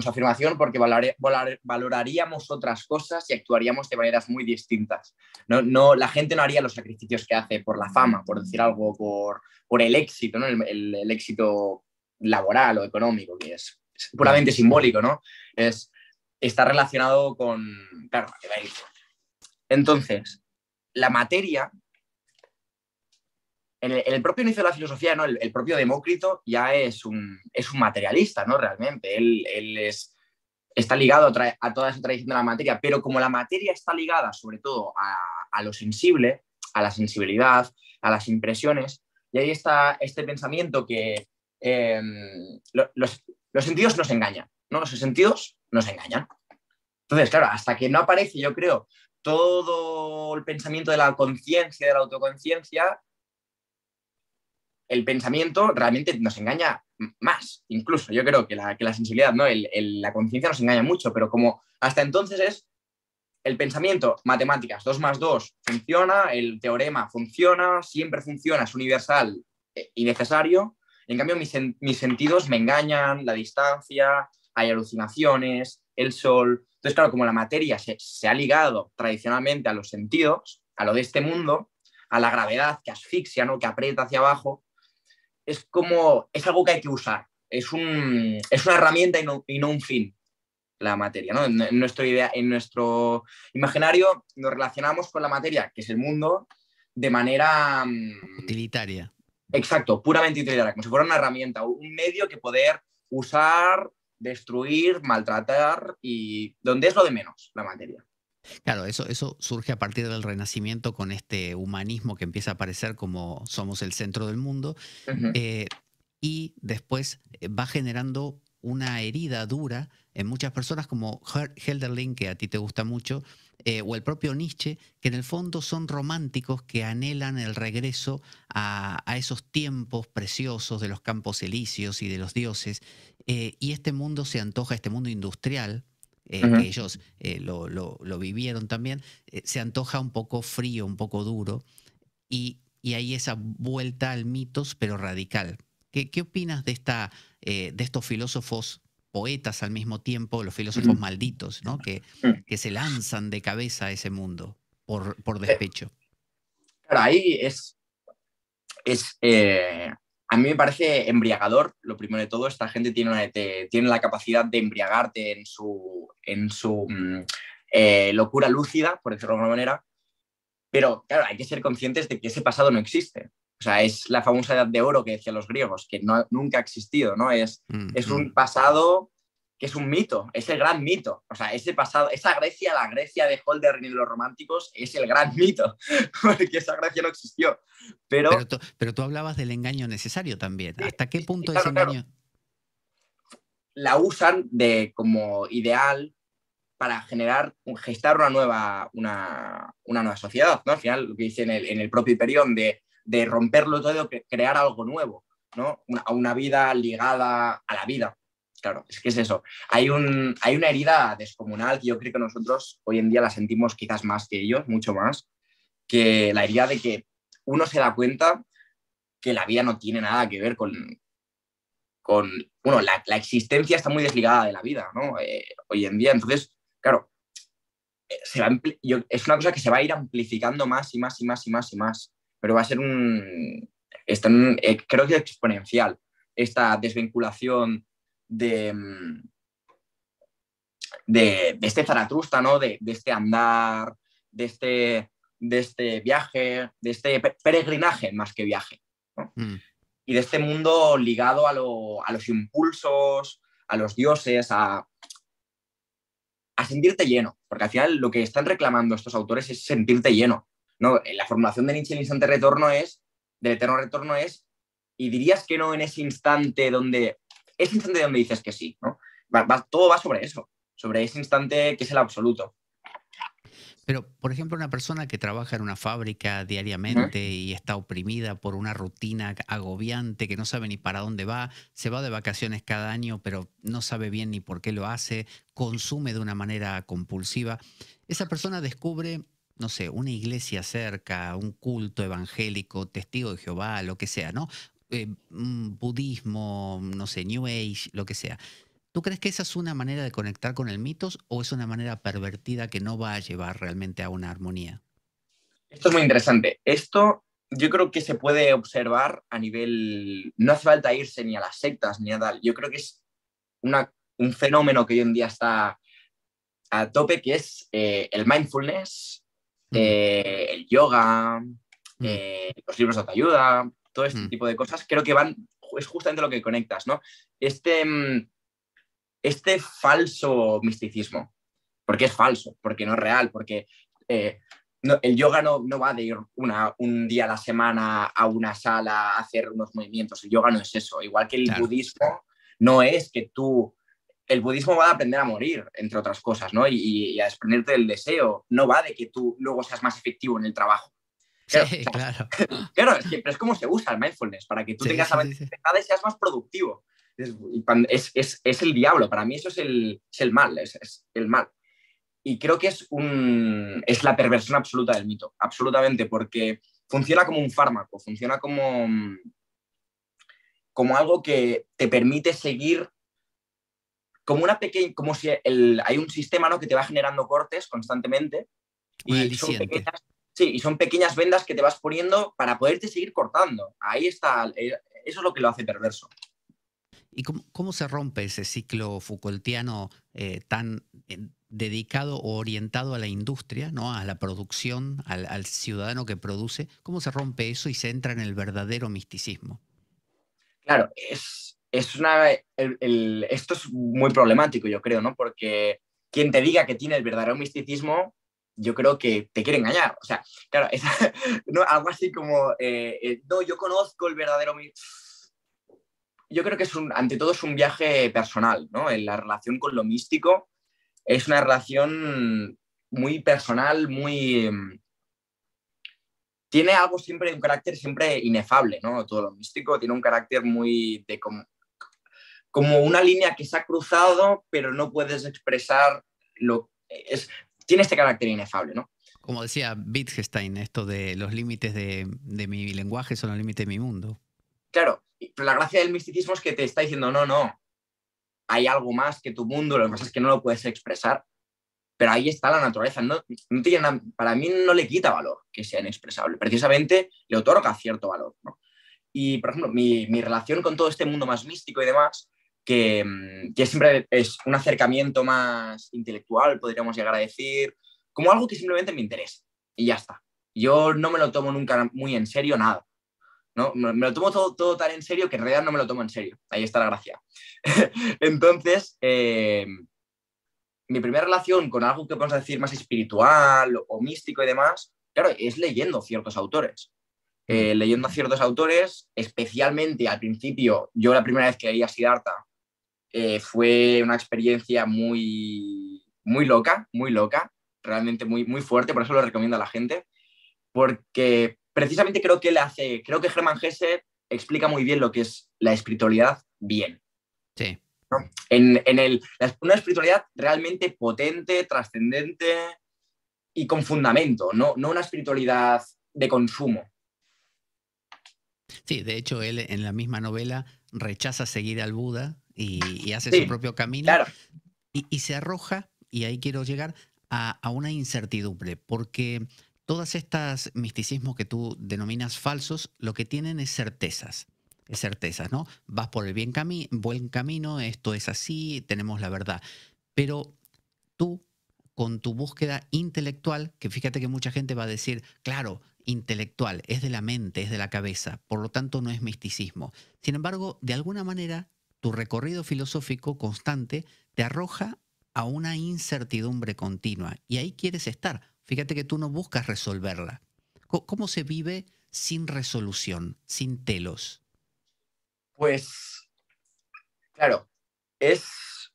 su afirmación porque valoraríamos otras cosas y actuaríamos de maneras muy distintas. No, no, la gente no haría los sacrificios que hace por la fama, por decir algo, por, por el éxito, ¿no? el, éxito laboral o económico, que es, puramente simbólico, ¿no? Es, está relacionado con... Claro, entonces, la materia en el, propio inicio de la filosofía, ¿no? el, propio Demócrito ya es un, es un materialista, ¿no? Realmente. Él, es, está ligado a, toda esa tradición de la materia, pero como la materia está ligada sobre todo a, lo sensible, a la sensibilidad, a las impresiones, y ahí está este pensamiento que em, los, los, sentidos nos engañan, ¿no? Los sentidos nos engañan. Entonces, claro, hasta que no aparece, yo creo, todo el pensamiento de la conciencia, de la autoconciencia, el pensamiento realmente nos engaña más, incluso. Yo creo que la, que la sensibilidad, ¿no? la conciencia nos engaña mucho, pero como hasta entonces es el pensamiento, matemáticas, 2 más 2 funciona, el teorema funciona, siempre funciona, es universal y necesario. En cambio, mis, mis sentidos me engañan, la distancia, hay alucinaciones, el sol. Entonces, claro, como la materia se, se ha ligado tradicionalmente a los sentidos, a lo de este mundo, a la gravedad que asfixia, ¿no? que aprieta hacia abajo, es como, es algo que hay que usar, es, un, es una herramienta y no, y no, un fin la materia. ¿no? En, nuestro idea, en nuestro imaginario nos relacionamos con la materia, que es el mundo, de manera... Mm, utilitaria. Exacto, puramente utilitaria, como si fuera una herramienta, un medio que poder usar, destruir, maltratar y donde es lo de menos la materia. Claro, eso, eso surge a partir del Renacimiento con este humanismo que empieza a aparecer como somos el centro del mundo eh, y después eh, va generando una herida dura en muchas personas como Helderling, que a ti te gusta mucho, eh, o el propio Nietzsche, que en el fondo son románticos que anhelan el regreso a, esos tiempos preciosos de los campos elíseos y de los dioses. y este mundo se antoja, este mundo industrial, eh, que ellos eh, lo, vivieron también, eh, se antoja un poco frío, un poco duro, y, y hay esa vuelta al mitos, pero radical. ¿Qué, qué opinas de, esta, de estos filósofos poetas al mismo tiempo, los filósofos malditos, ¿no? que, que se lanzan de cabeza a ese mundo por, por despecho? Claro, ahí es, es a mí me parece embriagador, lo primero de todo, esta gente tiene, tiene la capacidad de embriagarte en su, en su mm, eh, locura lúcida, por decirlo de alguna manera, pero claro, hay que ser conscientes de que ese pasado no existe. O sea, es la famosa edad de oro que decían los griegos, que no, nunca ha existido, ¿no? Es, mm, es un mm. pasado que es un mito, es el gran mito. O sea, ese pasado, esa Grecia, la Grecia de Holderlin y de los románticos, es el gran mito, porque esa Grecia no existió. Pero, pero, tú, hablabas del engaño necesario también. ¿Hasta qué punto ese engaño? La usan de como ideal para generar, gestar una nueva, una, nueva sociedad, ¿no? Al final, lo que dice en el, propio Hiperión, de, de romperlo todo, crear algo nuevo, ¿no? Una, una vida ligada a la vida claro, es que es eso. Hay, un, hay una herida descomunal que yo creo que nosotros hoy en día la sentimos quizás más que ellos, mucho más, que la herida de que uno se da cuenta que la vida no tiene nada que ver con, con bueno, la, existencia está muy desligada de la vida, ¿no? Eh, hoy en día, entonces, claro, eh, es una cosa que se va a ir amplificando más y más y más y más y más, pero va a ser un, eh, creo que exponencial, esta desvinculación Mm, de, de, este Zaratrusta, ¿no? De, este andar, de este, de este viaje, de este peregrinaje más que viaje. Mm. Y de este mundo ligado a, los impulsos, a los dioses, a, a sentirte lleno. Porque al final lo que están reclamando estos autores es sentirte lleno. ¿no? La formulación de Nietzsche en instante retorno es, del eterno retorno es, y dirías que no en ese instante donde ese instante donde dices que sí, ¿no? todo va sobre eso, sobre ese instante que es el absoluto. Pero, por ejemplo, una persona que trabaja en una fábrica diariamente y está oprimida por una rutina agobiante, que no sabe ni para dónde va, se va de vacaciones cada año, pero no sabe bien ni por qué lo hace, consume de una manera compulsiva, esa persona descubre, no sé, una iglesia cerca, un culto evangélico, testigo de Jehová, lo que sea, ¿no? Eh, mm, budismo, no sé, New Age, lo que sea. ¿Tú crees que esa es una manera de conectar con el mitos o es una manera pervertida que no va a llevar realmente a una armonía? Esto es muy interesante. Esto yo creo que se puede observar a nivel... No hace falta irse ni a las sectas ni a tal. Yo creo que es una, un fenómeno que hoy en día está a tope, que es eh, el mindfulness, eh, el yoga, los libros de autoayuda, todo este mm. tipo de cosas, creo que van, es justamente lo que conectas, ¿no? Este, mm, este falso misticismo, porque es falso, porque no es real, porque eh, el yoga no, no, va de ir una, un día a la semana a una sala a hacer unos movimientos, el yoga no es eso, igual que el budismo no es que tú el budismo va a aprender a morir, entre otras cosas, ¿no? Y, y, a desprenderte del deseo. No va de que tú luego seas más efectivo en el trabajo. Claro, sí, claro. claro es, que, es como se usa el mindfulness, para que tú tengas la mente y seas más productivo. Es, es, es, el diablo, para mí eso es el, el mal, es, el mal. Y creo que es, un, es la perversión absoluta del mito, absolutamente, porque funciona como un fármaco, funciona como, como algo que te permite seguir como una pequeña, como si hay un sistema ¿no? que te va generando cortes constantemente y son pequeñas, Sí, y son pequeñas vendas que te vas poniendo para poderte seguir cortando. Ahí está, eh, eso es lo que lo hace perverso. ¿Y cómo, se rompe ese ciclo Foucaultiano eh, tan eh, dedicado o orientado a la industria, ¿no? a la producción, al, ciudadano que produce? ¿Cómo se rompe eso y se entra en el verdadero misticismo? Claro, es, es una, esto es muy problemático, yo creo, ¿no? Porque quien te diga que tiene el verdadero misticismo yo creo que te quiere engañar. O sea, claro, es, algo así como, eh, eh, no, yo conozco el verdadero... Yo creo que es un, ante todo es un viaje personal, ¿no? La relación con lo místico es una relación muy personal, muy... Tiene algo siempre, un carácter siempre inefable, ¿no? Todo lo místico tiene un carácter muy de como, como una línea que se ha cruzado, pero no puedes expresar lo es tiene este carácter inefable, ¿no? Como decía Wittgenstein, esto de los límites de, mi lenguaje son los límites de mi mundo. Claro, pero la gracia del misticismo es que te está diciendo, no, no, hay algo más que tu mundo, lo que pasa es que no lo puedes expresar, pero ahí está la naturaleza. No, tiene para mí no le quita valor que sea inexpresable, precisamente le otorga cierto valor. ¿no? Y, por ejemplo, mi, mi, relación con todo este mundo más místico y demás Mm, que, siempre es un acercamiento más intelectual, podríamos llegar a decir, como algo que simplemente me interesa y ya está. Yo no me lo tomo nunca muy en serio nada. ¿no? Me, lo tomo todo, todo, tan en serio que en realidad no me lo tomo en serio. Ahí está la gracia. Entonces, eh, mi primera relación con algo que podemos decir más espiritual o místico y demás, claro, es leyendo ciertos autores. Eh, leyendo a ciertos autores, especialmente al principio, yo la primera vez que leí a Siddhartha eh, fue una experiencia muy, muy loca, muy loca, realmente muy, muy fuerte, por eso lo recomiendo a la gente, porque precisamente creo que le hace, creo que Hermann Hesse explica muy bien lo que es la espiritualidad bien. Sí. En, el, una espiritualidad realmente potente, trascendente y con fundamento, no, no una espiritualidad de consumo. Sí, de hecho, él en la misma novela rechaza seguir al Buda y, hace su propio camino y, se arroja, y ahí quiero llegar, a, a una incertidumbre, porque todas estas misticismos que tú denominas falsos, lo que tienen es certezas. Es certezas, ¿no? Vas por el bien buen camino, esto es así, tenemos la verdad. Pero tú, con tu búsqueda intelectual, que fíjate que mucha gente va a decir, claro, intelectual, es de la mente, es de la cabeza, por lo tanto no es misticismo. Sin embargo, de alguna manera, tu recorrido filosófico constante te arroja a una incertidumbre continua y ahí quieres estar. Fíjate que tú no buscas resolverla. ¿Cómo se vive sin resolución, sin telos? Pues, claro, es,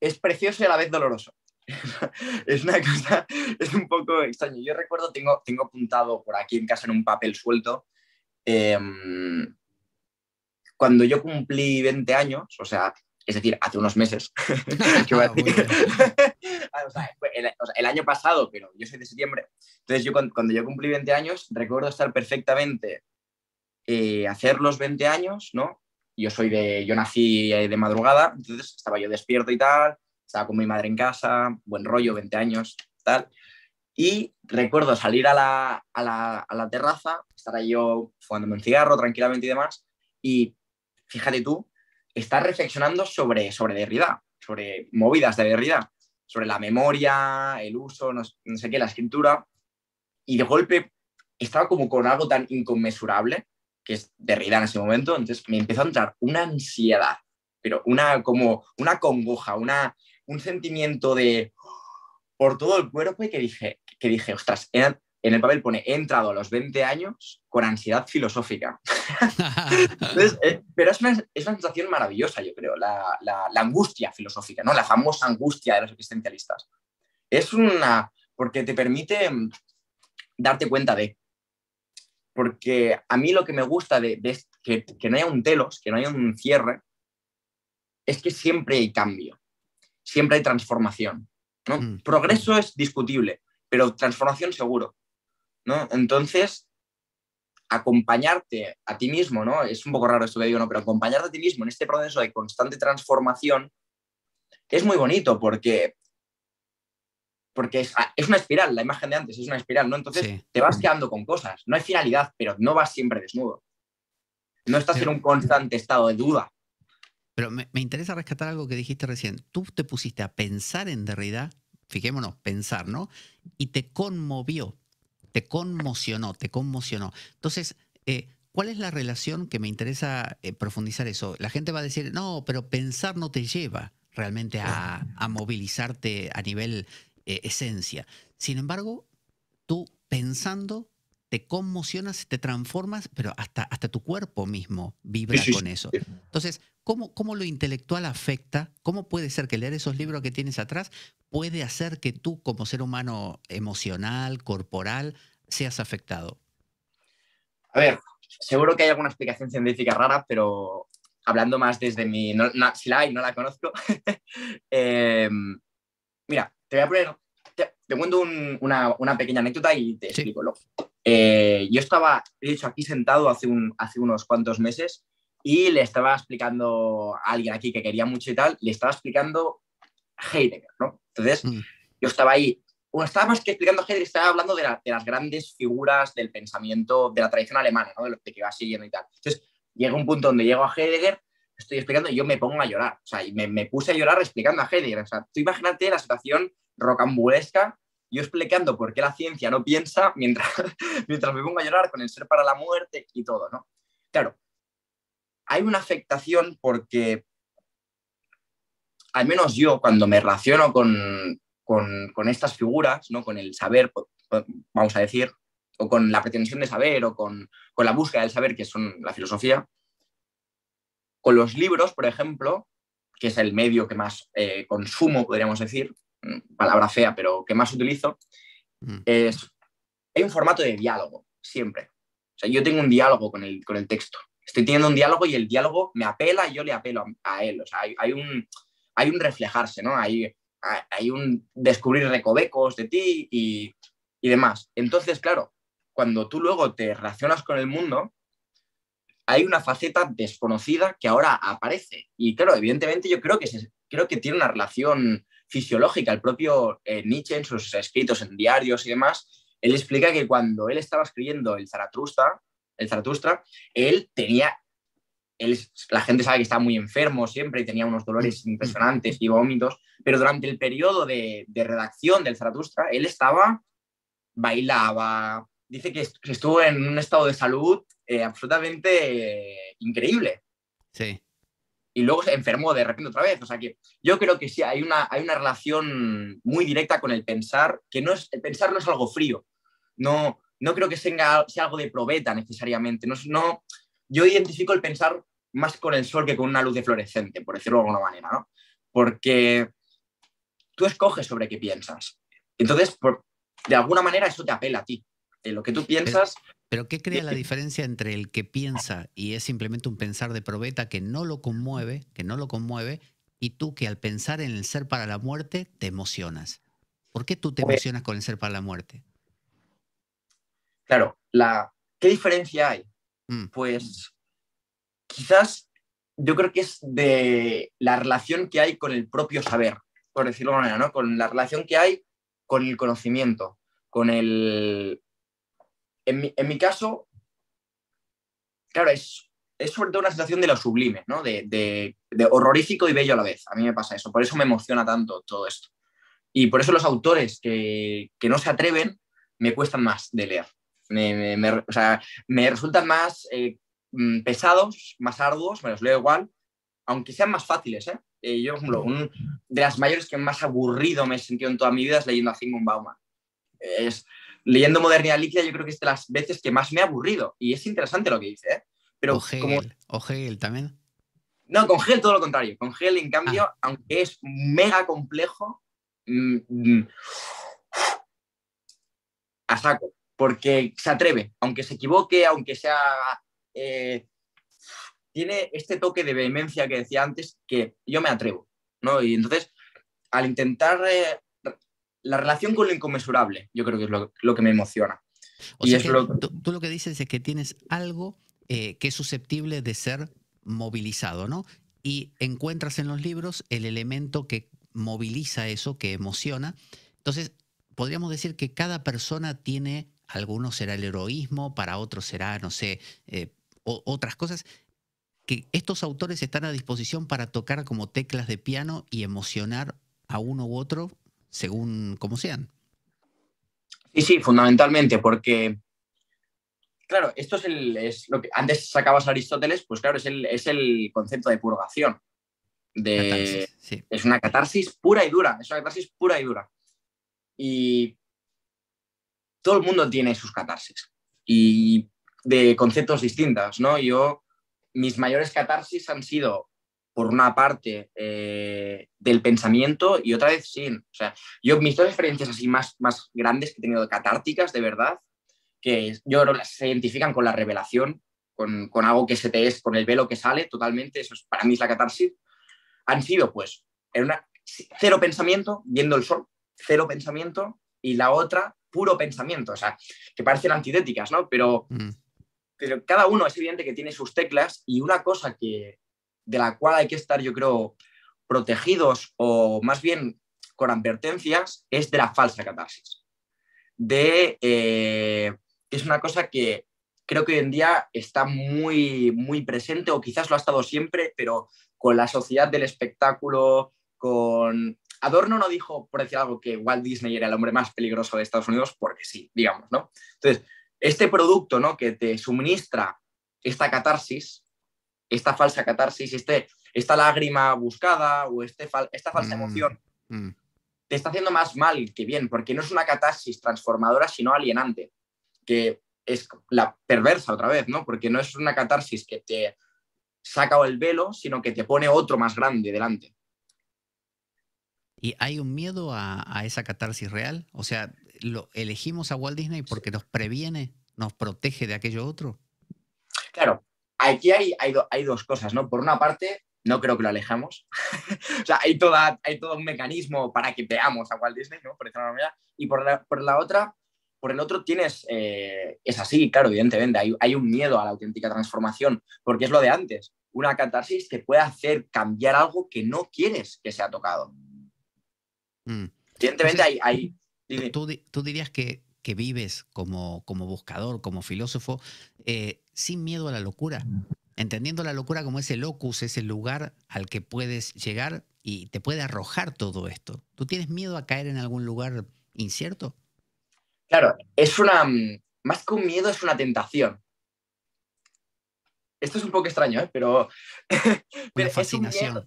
es precioso y a la vez doloroso. es una cosa, es un poco extraño. Yo recuerdo, tengo, tengo apuntado por aquí en casa en un papel suelto, em, cuando yo cumplí 20 años, o sea, es decir, hace unos meses, ah, el, año pasado, pero yo soy de septiembre, entonces yo cuando, yo cumplí 20 años, recuerdo estar perfectamente, eh, hacer los 20 años, ¿no? Yo soy de, yo nací eh, de madrugada, entonces estaba yo despierto y tal, estaba con mi madre en casa, buen rollo, 20 años, tal. Y recuerdo salir a la, a la, a la terraza, estar ahí yo fumándome un cigarro tranquilamente y demás, y fíjate tú, estar reflexionando sobre, sobre Derrida, sobre movidas de Derrida, sobre la memoria, el uso, no, sé qué, la escritura, y de golpe estaba como con algo tan inconmensurable, que es Derrida en ese momento, entonces me empezó a entrar una ansiedad, pero una como una congoja, una, un sentimiento de por todo el cuerpo y que dije, que dije, ostras, en, el papel pone, he entrado a los 20 años con ansiedad filosófica. Eh, pero es una, sensación maravillosa, yo creo, la, angustia filosófica, ¿no? La famosa angustia de los existencialistas. Es una, porque te permite mm, darte cuenta de, porque a mí lo que me gusta de, que, que no haya un telos, que no haya un cierre, es que siempre hay cambio siempre hay transformación. ¿no? Mm. Progreso es discutible, pero transformación seguro. ¿No? Entonces, acompañarte a ti mismo, ¿no? Es un poco raro esto que digo, ¿no? Pero acompañarte a ti mismo en este proceso de constante transformación es muy bonito porque, porque es, es una espiral, la imagen de antes es una espiral, ¿no? Entonces te vas quedando con cosas. No hay finalidad, pero no vas siempre desnudo. No estás en un constante estado de duda. Pero me, interesa rescatar algo que dijiste recién. Tú te pusiste a pensar en Derrida, fijémonos, pensar, ¿no? Y te conmovió, te conmocionó, te conmocionó. Entonces, eh, ¿cuál es la relación que me interesa eh, profundizar eso? La gente va a decir, no, pero pensar no te lleva realmente a, movilizarte a nivel eh, esencia. Sin embargo, tú pensando te conmocionas, te transformas, pero hasta, hasta tu cuerpo mismo vibra con eso. Entonces, ¿cómo, ¿cómo lo intelectual afecta? ¿Cómo puede ser que leer esos libros que tienes atrás puede hacer que tú como ser humano emocional, corporal, seas afectado? A ver, seguro que hay alguna explicación científica rara, pero hablando más desde mi... si la hay, no la conozco. Em, mira, te voy a poner... Te, cuento una, una, pequeña anécdota y te explico. Lo. Eh, yo estaba, de hecho, aquí sentado hace, un, hace unos cuantos meses y le estaba explicando a alguien aquí que quería mucho y tal, le estaba explicando Heidegger, ¿no? Entonces, mm. yo estaba ahí, bueno, estaba más que explicando Heidegger, estaba hablando de, de, las grandes figuras del pensamiento de la tradición alemana, ¿no? De lo que va siguiendo y tal. Entonces, llega un punto donde llego a Heidegger, estoy explicando y yo me pongo a llorar, o sea, y me, me puse a llorar explicando a Heidegger, o sea, tú imagínate la situación rocambolesca yo explicando por qué la ciencia no piensa mientras, mientras me pongo a llorar con el ser para la muerte y todo, ¿no? claro, hay una afectación porque, al menos yo, cuando me relaciono con, con, estas figuras, ¿no? con el saber, vamos a decir, o con la pretensión de saber, o con, con la búsqueda del saber, que son la filosofía, con los libros, por ejemplo, que es el medio que más eh, consumo, podríamos decir, palabra fea, pero que más utilizo, mm. es, hay un formato de diálogo, siempre. O sea, yo tengo un diálogo con el, con el texto. Estoy teniendo un diálogo y el diálogo me apela y yo le apelo a, él. O sea, hay, un, hay un reflejarse, ¿no? Hay, hay un descubrir recovecos de ti y, y demás. Entonces, claro, cuando tú luego te relacionas con el mundo, hay una faceta desconocida que ahora aparece. Y claro, evidentemente yo creo que, creo que tiene una relación fisiológica. El propio eh, Nietzsche en sus escritos, en diarios y demás, él explica que cuando él estaba escribiendo el Zaratustra, el Zaratustra él tenía, él, la gente sabe que estaba muy enfermo siempre y tenía unos dolores impresionantes y vómitos, pero durante el periodo de, de redacción del Zaratustra, él estaba, bailaba, dice que estuvo en un estado de salud eh, absolutamente increíble. Sí. Y luego se enfermó de repente otra vez. O sea que yo creo que sí, hay una, hay una relación muy directa con el pensar, que no es, el pensar no es algo frío. No, no creo que sea, sea algo de probeta necesariamente. No, no, yo identifico el pensar más con el sol que con una luz de fluorescente, por decirlo de alguna manera, ¿no? Porque tú escoges sobre qué piensas. Entonces, por, de alguna manera eso te apela a ti lo que tú piensas... Pero, ¿qué crea la diferencia entre el que piensa y es simplemente un pensar de probeta que no lo conmueve, que no lo conmueve, y tú que al pensar en el ser para la muerte te emocionas? ¿Por qué tú te pues emocionas con el ser para la muerte? Claro, la, ¿qué diferencia hay? Mm. Pues quizás yo creo que es de la relación que hay con el propio saber, por decirlo de manera, ¿no? Con la relación que hay con el conocimiento, con el, en mi, caso, claro, es, es sobre todo una sensación de lo sublime, ¿no? De, horrorífico y bello a la vez. A mí me pasa eso, por eso me emociona tanto todo esto. Y por eso los autores que, no se atreven me cuestan más de leer. Me, o sea, me resultan más eh, mm, pesados, más arduos, me los leo igual, aunque sean más fáciles. ¿eh? eh yo, por ejemplo, un, de las mayores que más aburrido me he sentido en toda mi vida es leyendo a Zygmunt Bauman. Es, leyendo modernidad líquida yo creo que es de las veces que más me ha aburrido. Y es interesante lo que dice, ¿eh? Pero o Hegel, también. No, con Hegel todo lo contrario. Con Hegel, en cambio, ah. aunque es mega complejo, mm, mm, a saco. Porque se atreve, aunque se equivoque, aunque sea... Eh, tiene este toque de vehemencia que decía antes que yo me atrevo, ¿no? Y entonces, al intentar eh, la relación con lo inconmensurable, yo creo que es lo, que me emociona. y es lo... Tú, lo que dices es que tienes algo eh, que es susceptible de ser movilizado, ¿no? Y encuentras en los libros el elemento que moviliza eso, que emociona. Entonces, podríamos decir que cada persona tiene, algunos será el heroísmo, para otros será, no sé, eh, otras cosas, que estos autores están a disposición para tocar como teclas de piano y emocionar a uno u otro según como sean. Sí, sí, fundamentalmente, porque, claro, esto es, el, lo que antes sacabas a Aristóteles, pues claro, es el, concepto de purgación. De, Es una catarsis pura y dura, es una catarsis pura y dura. Y todo el mundo tiene sus catarsis y de conceptos distintos, ¿no? Yo, mis mayores catarsis han sido por una parte eh, del pensamiento y otra vez sin. O sea, yo mis dos experiencias así más, más grandes que he tenido catárticas, de verdad, que yo creo que se identifican con la revelación, con, con, algo que se te es, con el velo que sale totalmente, eso es, para mí es la catarsis, han sido pues en una, cero pensamiento, viendo el sol, cero pensamiento, y la otra, puro pensamiento, o sea, que parecen antidéticas, ¿no? Pero, mm. pero cada uno es evidente que tiene sus teclas y una cosa que, de la cual hay que estar, yo creo, protegidos o más bien con advertencias, es de la falsa catarsis. De, eh, es una cosa que creo que hoy en día está muy, muy presente o quizás lo ha estado siempre, pero con la sociedad del espectáculo, con... Adorno no dijo, por decir algo, que Walt Disney era el hombre más peligroso de Estados Unidos, porque sí, digamos, ¿no? Entonces, este producto, ¿no? Que te suministra esta catarsis, esta falsa catarsis, este, esta lágrima buscada o este esta falsa mm, emoción, mm. te está haciendo más mal que bien, porque no es una catarsis transformadora, sino alienante, que es la perversa otra vez, ¿no? Porque no es una catarsis que te saca el velo, sino que te pone otro más grande delante. ¿Y hay un miedo a, esa catarsis real? O sea, ¿lo elegimos a Walt Disney porque nos previene, nos protege de aquello otro? Claro, aquí hay, hay, dos cosas, ¿no? Por una parte, no creo que lo alejamos. o sea, hay, toda, hay todo un mecanismo para que veamos a Walt Disney, ¿no? Por decirlo manera. Y por la, por la otra, por el otro tienes, eh, es así, claro, evidentemente, hay, hay, un miedo a la auténtica transformación, porque es lo de antes, una catarsis te puede hacer cambiar algo que no quieres que sea tocado. Mm. Evidentemente hay... ¿tú, dirías que, que vives como, como, buscador, como filósofo, eh, sin miedo a la locura, entendiendo la locura como ese locus, ese lugar al que puedes llegar y te puede arrojar todo esto. ¿Tú tienes miedo a caer en algún lugar incierto? Claro, es una, mm, más que un miedo, es una tentación. Esto es un poco extraño, ¿eh? pero, pero fascinación.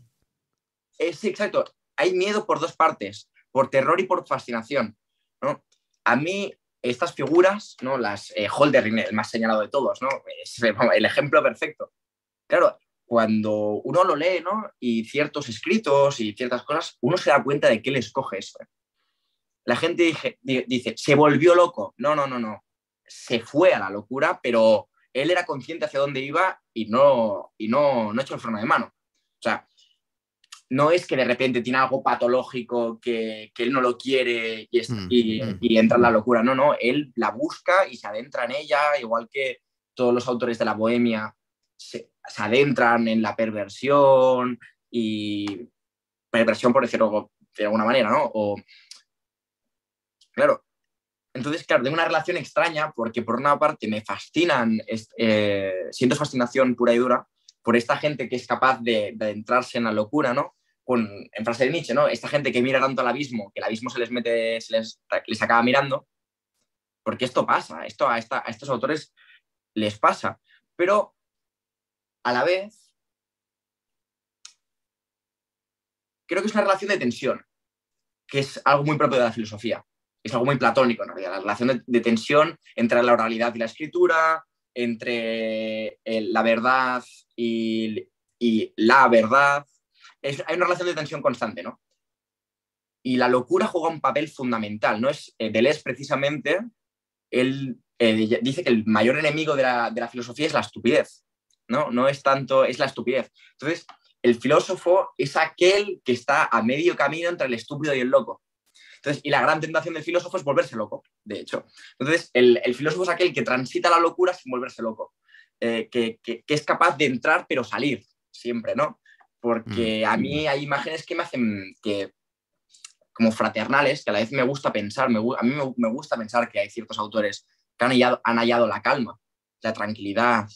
Es, sí, exacto. Hay miedo por dos partes, por terror y por fascinación. ¿no? A mí, estas figuras, ¿no? las eh, el más señalado de todos, ¿no? es el ejemplo perfecto. Claro, cuando uno lo lee ¿no? y ciertos escritos y ciertas cosas, uno se da cuenta de qué le escoge eso. ¿eh? La gente dice, se volvió loco. No, no, no, no. Se fue a la locura, pero él era consciente hacia dónde iba y no, y no, no echó el freno de mano. O sea, no es que de repente tiene algo patológico que, él no lo quiere y, mm, mm. y, entra en la locura. No, no, él la busca y se adentra en ella, igual que todos los autores de la bohemia se, adentran en la perversión y perversión por decirlo de alguna manera, ¿no? O Claro. Entonces, claro, tengo una relación extraña porque por una parte me fascinan, eh, siento fascinación pura y dura por esta gente que es capaz de, de entrarse en la locura, ¿no? Con, en frase de Nietzsche, ¿no? Esta gente que mira tanto al abismo, que el abismo se les mete, se les, les acaba mirando, porque esto pasa, esto a, esta, a estos autores les pasa, pero a la vez creo que es una relación de tensión, que es algo muy propio de la filosofía es algo muy platónico en realidad, la relación de, tensión entre la oralidad y la escritura, entre eh, la verdad y, la verdad. hay una relación de tensión constante, ¿no? Y la locura juega un papel fundamental, ¿no? Es, eh, Deleuze precisamente, él eh, dice que el mayor enemigo de la, de la filosofía es la estupidez, ¿no? No es tanto, es la estupidez. Entonces, el filósofo es aquel que está a medio camino entre el estúpido y el loco y la gran tentación del filósofo es volverse loco, de hecho. Entonces, el, filósofo es aquel que transita la locura sin volverse loco, eh, que, es capaz de entrar pero salir siempre, ¿no? Porque mm. a mí hay imágenes que me hacen que como fraternales, que a la vez me gusta pensar, a mí me, gusta pensar que hay ciertos autores que han hallado, la calma, la tranquilidad,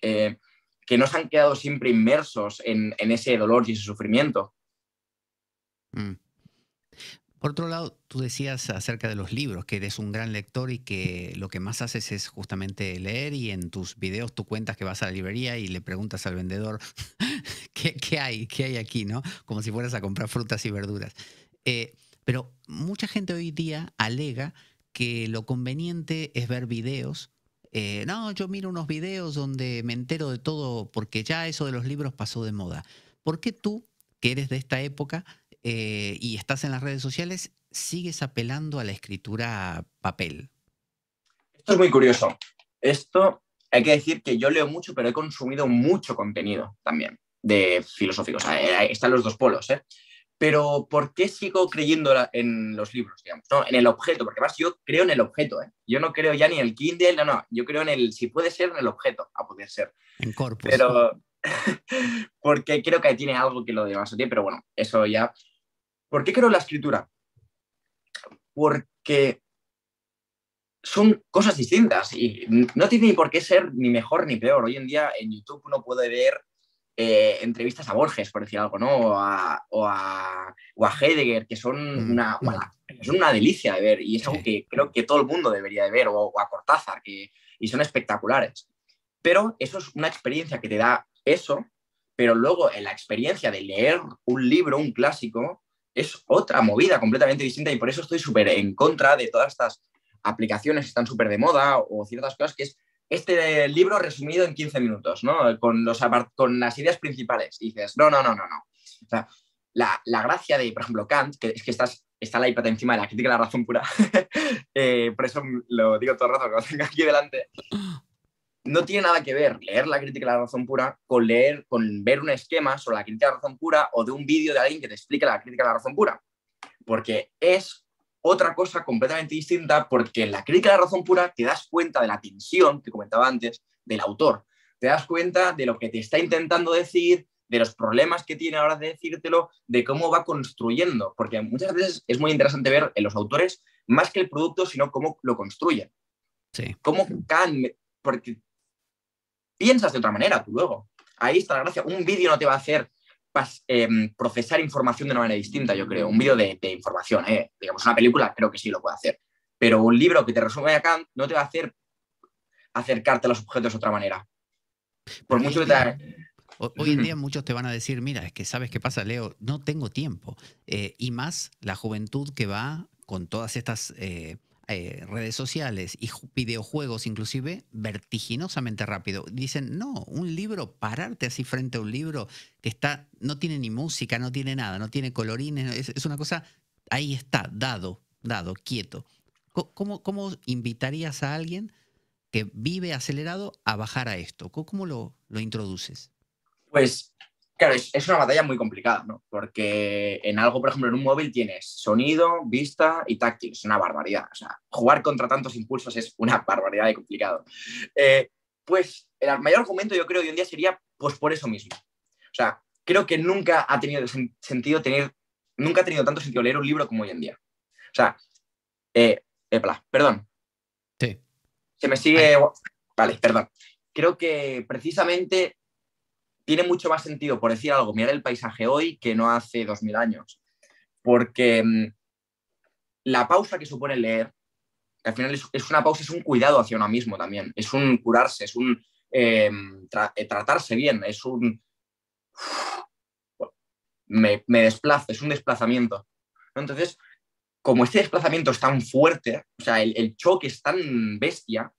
eh, que no se han quedado siempre inmersos en, ese dolor y ese sufrimiento. Mm. Por otro lado, tú decías acerca de los libros, que eres un gran lector y que lo que más haces es justamente leer y en tus videos tú cuentas que vas a la librería y le preguntas al vendedor ¿qué, hay, qué hay aquí, ¿no? Como si fueras a comprar frutas y verduras. Eh, pero mucha gente hoy día alega que lo conveniente es ver videos. Eh, no, yo miro unos videos donde me entero de todo porque ya eso de los libros pasó de moda. ¿Por qué tú, que eres de esta época, eh, y estás en las redes sociales, sigues apelando a la escritura papel. Esto es muy curioso. Esto hay que decir que yo leo mucho, pero he consumido mucho contenido también de filosófico. O sea, eh, están los dos polos, ¿eh? Pero ¿por qué sigo creyendo en los libros, digamos? En el objeto, porque además yo creo en el objeto, ¿eh? Yo no creo ya ni en el Kindle, no, no, yo creo en el, si puede ser, en el objeto, a poder ser. En corpus. Pero, porque creo que tiene algo que lo demás tiene, pero bueno, eso ya ¿Por qué creo la escritura? Porque son cosas distintas y no tiene ni por qué ser ni mejor ni peor. Hoy en día en YouTube uno puede ver eh, entrevistas a Borges, por decir algo, ¿no? O a, Heidegger, que son mm, una, una delicia de ver y es algo que creo que todo el mundo debería de ver, o, a Cortázar, que, y son espectaculares. Pero eso es una experiencia que te da eso, pero luego en la experiencia de leer un libro, un clásico, es otra movida completamente distinta y por eso estoy súper en contra de todas estas aplicaciones que están súper de moda o ciertas cosas que es este libro resumido en 15 minutos, ¿no? Con, los, con las ideas principales. Y dices, no, no, no, no, no. La, la, gracia de, por ejemplo, Kant, que es que estás, está la iPad encima de la crítica de la razón pura, eh, por eso lo digo todo el rato que lo tengo aquí delante, no tiene nada que ver leer la crítica de la razón pura con leer, con ver un esquema sobre la crítica de la razón pura o de un vídeo de alguien que te explique la crítica de la razón pura. Porque es otra cosa completamente distinta porque en la crítica de la razón pura te das cuenta de la tensión que comentaba antes del autor. Te das cuenta de lo que te está intentando decir, de los problemas que tiene a la hora de decírtelo, de cómo va construyendo. Porque muchas veces es muy interesante ver en los autores más que el producto, sino cómo lo construyen. Sí. Cómo can, porque piensas de otra manera tú luego. Ahí está la gracia. Un vídeo no te va a hacer em, procesar información de una manera distinta, yo creo. Un vídeo de, información, ¿eh? digamos, una película creo que sí lo puede hacer. Pero un libro que te resume a Kant no te va a hacer acercarte a los objetos de otra manera. Por mucho que te... Hoy en día muchos te van a decir, mira, es que sabes qué pasa, Leo, no tengo tiempo. Eh, y más la juventud que va con todas estas eh, eh, redes sociales y videojuegos inclusive vertiginosamente rápido. Dicen, no, un libro, pararte así frente a un libro que está, no tiene ni música, no tiene nada, no tiene colorines, es, una cosa, ahí está, dado, dado, quieto. ¿Cómo, ¿Cómo, invitarías a alguien que vive acelerado a bajar a esto? ¿Cómo, lo, lo introduces? Pues Claro, es, una batalla muy complicada, ¿no? Porque en algo, por ejemplo, en un móvil tienes sonido, vista y táctil. Es una barbaridad. O sea, jugar contra tantos impulsos es una barbaridad de complicado. Eh, pues el mayor argumento, yo creo, hoy en día sería pues por eso mismo. O sea, creo que nunca ha tenido sentido tener, nunca ha tenido tanto sentido leer un libro como hoy en día. O sea, eh, perdón. Sí. Se me sigue. Vale, perdón. Creo que precisamente tiene mucho más sentido, por decir algo, mirar el paisaje hoy que no hace dos mil años. Porque mm, la pausa que supone leer, al final es, una pausa, es un cuidado hacia uno mismo también, es un curarse, es un eh, eh, tratarse bien, es un... Me, me desplazo, es un desplazamiento. Entonces, como este desplazamiento es tan fuerte, o sea, el, el, choque es tan bestia,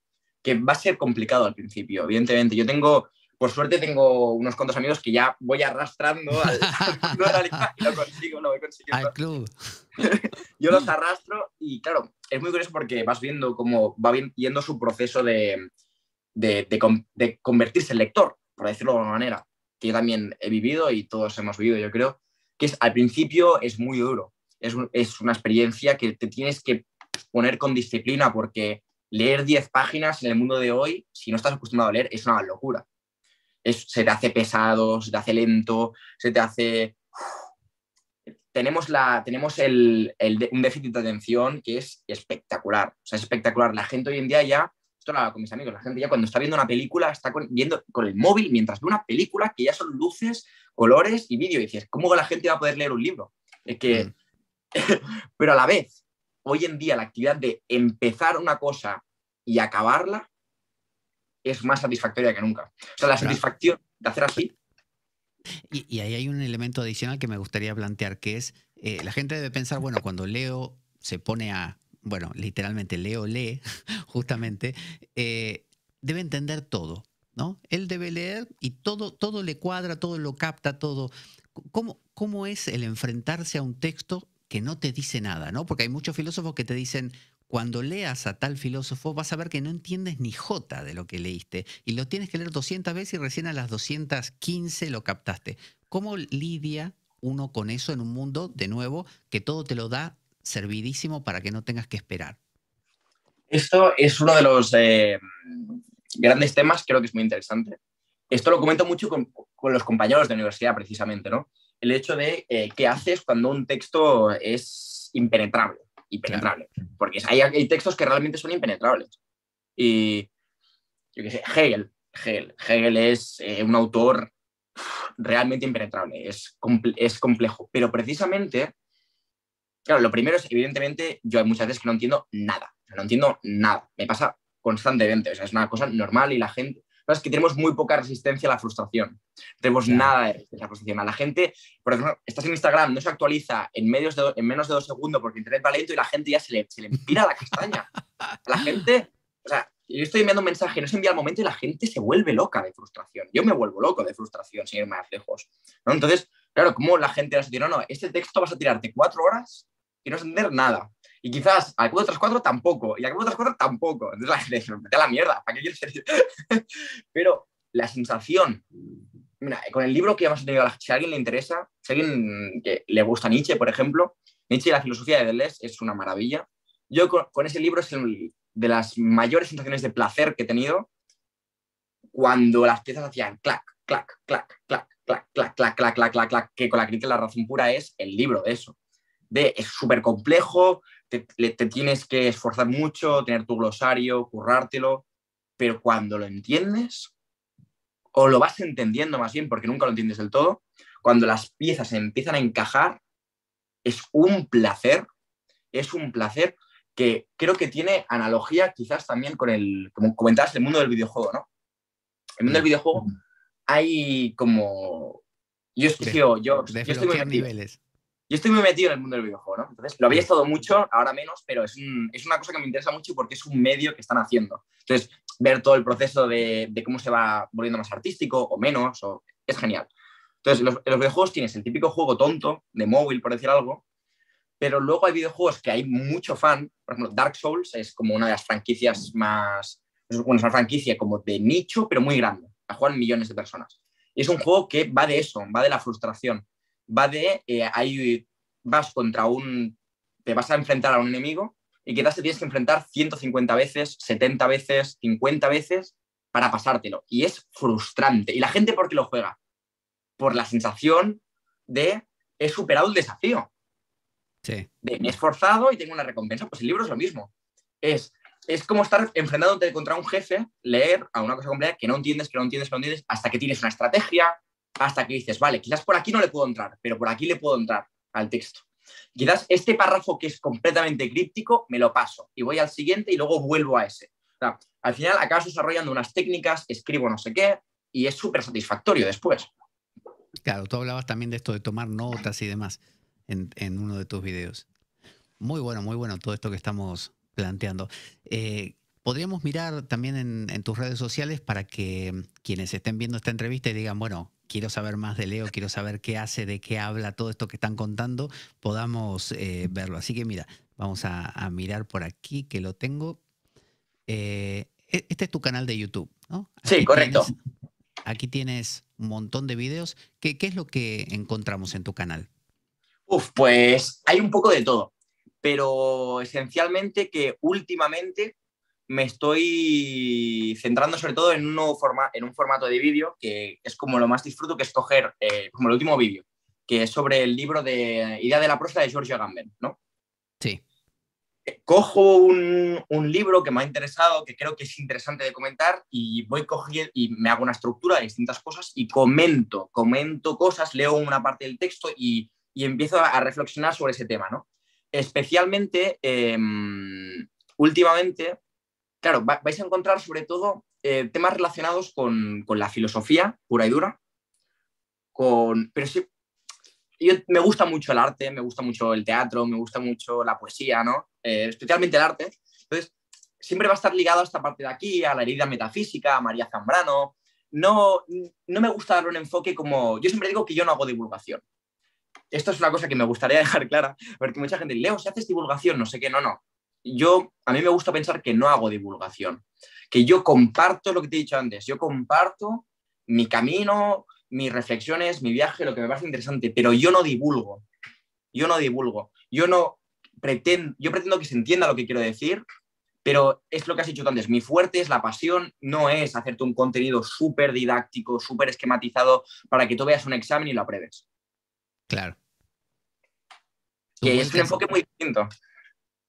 que va a ser complicado al principio, evidentemente. Yo tengo por suerte tengo unos cuantos amigos que ya voy arrastrando al, y lo consigo, lo voy consiguiendo. Al club. Yo los arrastro y claro, es muy curioso porque vas viendo cómo va yendo su proceso de, de, de, convertirse en lector, por decirlo de alguna manera, que yo también he vivido y todos hemos vivido, yo creo, que es, al principio es muy duro, es, es una experiencia que te tienes que poner con disciplina porque leer 10 páginas en el mundo de hoy, si no estás acostumbrado a leer, es una locura se te hace pesado, se te hace lento, se te hace... Tenemos, la, tenemos el, un déficit de atención que es espectacular. O sea, es espectacular. La gente hoy en día ya, esto lo hago con mis amigos, la gente ya cuando está viendo una película está viendo con el móvil mientras ve una película que ya son luces, colores y vídeo. Y dices, ¿cómo la gente va a poder leer un libro? Es que... Mm. Pero a la vez, hoy en día la actividad de empezar una cosa y acabarla es más satisfactoria que nunca. O sea, la satisfacción de hacer así. Y, ahí hay un elemento adicional que me gustaría plantear, que es, eh, la gente debe pensar, bueno, cuando Leo se pone a, bueno, literalmente Leo lee, justamente, eh, debe entender todo, ¿no? Él debe leer y todo, todo le cuadra, todo lo capta, todo. ¿Cómo, ¿Cómo es el enfrentarse a un texto que no te dice nada, ¿no? Porque hay muchos filósofos que te dicen, cuando leas a tal filósofo vas a ver que no entiendes ni jota de lo que leíste y lo tienes que leer 200 veces y recién a las 215 lo captaste. ¿Cómo lidia uno con eso en un mundo, de nuevo, que todo te lo da servidísimo para que no tengas que esperar? Esto es uno de los eh, grandes temas, creo que es muy interesante. Esto lo comento mucho con, los compañeros de universidad, precisamente, ¿no? El hecho de eh, qué haces cuando un texto es impenetrable impenetrable. Porque hay, textos que realmente son impenetrables. Y yo qué sé, Hegel. Hegel, Hegel es eh, un autor realmente impenetrable, es, es complejo. Pero precisamente, claro, lo primero es, evidentemente, yo hay muchas veces que no entiendo nada. No entiendo nada. Me pasa constantemente. O sea, es una cosa normal y la gente. Es que tenemos muy poca resistencia a la frustración. No tenemos nada de resistencia a la frustración. A la gente, por ejemplo, estás en Instagram, no se actualiza en, medios de, en menos de dos segundos porque Internet va lento y la gente ya se le, se le la castaña. La gente, o sea, yo estoy enviando un mensaje, no se envía al momento y la gente se vuelve loca de frustración. Yo me vuelvo loco de frustración sin ir más lejos. ¿no? Entonces, claro, como la gente va a decir, no, no, este texto vas a tirarte cuatro horas y no vas a entender nada. Y quizás al de otras cuatro tampoco, y al de otras cuatro tampoco. Entonces gente dice, vete a la mierda, ¿para qué quieres decir? Pero la sensación, mira, con el libro que hemos tenido, si a alguien le interesa, si a alguien que le gusta Nietzsche, por ejemplo, Nietzsche y la filosofía de Deleuze es una maravilla. Yo con, ese libro es de las mayores sensaciones de placer que he tenido cuando las piezas hacían clac, clac, clac, clac, clac, clac, clac, clac, clac, clac, que con la crítica la razón pura es el libro de eso. De, es súper complejo, te, tienes que esforzar mucho, tener tu glosario, currártelo, pero cuando lo entiendes, o lo vas entendiendo más bien, porque nunca lo entiendes del todo, cuando las piezas empiezan a encajar, es un placer, es un placer que creo que tiene analogía quizás también con el, como comentabas, el mundo del videojuego, ¿no? El mundo del videojuego hay como... Yo, yo, yo, yo estoy muy niveles yo estoy muy metido en el mundo del videojuego, ¿no? Entonces, lo había estado mucho, ahora menos, pero es, una cosa que me interesa mucho porque es un medio que están haciendo. Entonces, ver todo el proceso de, cómo se va volviendo más artístico o menos, o, es genial. Entonces, los, los videojuegos tienes el típico juego tonto, de móvil, por decir algo, pero luego hay videojuegos que hay mucho fan. Por ejemplo, Dark Souls es como una de las franquicias más. Es una franquicia como de nicho, pero muy grande. La juegan millones de personas. Y es un juego que va de eso, va de la frustración va de, eh, ahí vas contra un, te vas a enfrentar a un enemigo y quizás te tienes que enfrentar 150 veces, 70 veces, 50 veces para pasártelo. Y es frustrante. ¿Y la gente por qué lo juega? Por la sensación de he superado el desafío. Sí. De me he esforzado y tengo una recompensa. Pues el libro es lo mismo. Es, es como estar enfrentándote contra un jefe, leer a una cosa compleja que no entiendes, que no entiendes, que no entiendes, hasta que tienes una estrategia, hasta que dices, vale, quizás por aquí no le puedo entrar, pero por aquí le puedo entrar al texto. Quizás este párrafo que es completamente críptico me lo paso y voy al siguiente y luego vuelvo a ese. al final acabas desarrollando unas técnicas, escribo no sé qué y es súper satisfactorio después. Claro, tú hablabas también de esto de tomar notas y demás en, uno de tus videos. Muy bueno, muy bueno todo esto que estamos planteando. Eh, podríamos mirar también en, en, tus redes sociales para que quienes estén viendo esta entrevista digan, bueno, quiero saber más de Leo, quiero saber qué hace, de qué habla, todo esto que están contando, podamos eh, verlo. Así que mira, vamos a, mirar por aquí que lo tengo. Eh, e, este es tu canal de YouTube, ¿no? sí, correcto. aquí tienes un montón de videos. ¿Qué, ¿Qué, es lo que encontramos en tu canal? Uf, pues hay un poco de todo, pero esencialmente que últimamente me estoy centrando sobre todo en un, nuevo en un formato de vídeo que es como lo más disfruto que escoger, eh, como el último vídeo, que es sobre el libro de Idea de la prosa de George Agamben, ¿no? Sí. Cojo un, un, libro que me ha interesado, que creo que es interesante de comentar, y voy cogiendo y me hago una estructura de distintas cosas y comento, comento cosas, leo una parte del texto y, y empiezo a, reflexionar sobre ese tema, ¿no? Especialmente, em, últimamente, claro, vais a encontrar sobre todo eh, temas relacionados con, la filosofía pura y dura, con, pero sí, yo, me gusta mucho el arte, me gusta mucho el teatro, me gusta mucho la poesía, ¿no? Eh, especialmente el arte. Entonces, siempre va a estar ligado a esta parte de aquí, a la herida metafísica, a María Zambrano. No, no me gusta darle un enfoque como... Yo siempre digo que yo no hago divulgación. Esto es una cosa que me gustaría dejar clara, porque mucha gente, Leo, si haces divulgación, no sé qué, no, no yo, a mí me gusta pensar que no hago divulgación, que yo comparto lo que te he dicho antes, yo comparto mi camino, mis reflexiones, mi viaje, lo que me parece interesante, pero yo no divulgo, yo no divulgo, yo no pretendo, yo pretendo que se entienda lo que quiero decir, pero es lo que has dicho antes, mi fuerte es la pasión, no es hacerte un contenido súper didáctico, súper esquematizado para que tú veas un examen y lo apruebes. Claro. Que es un enfoque muy distinto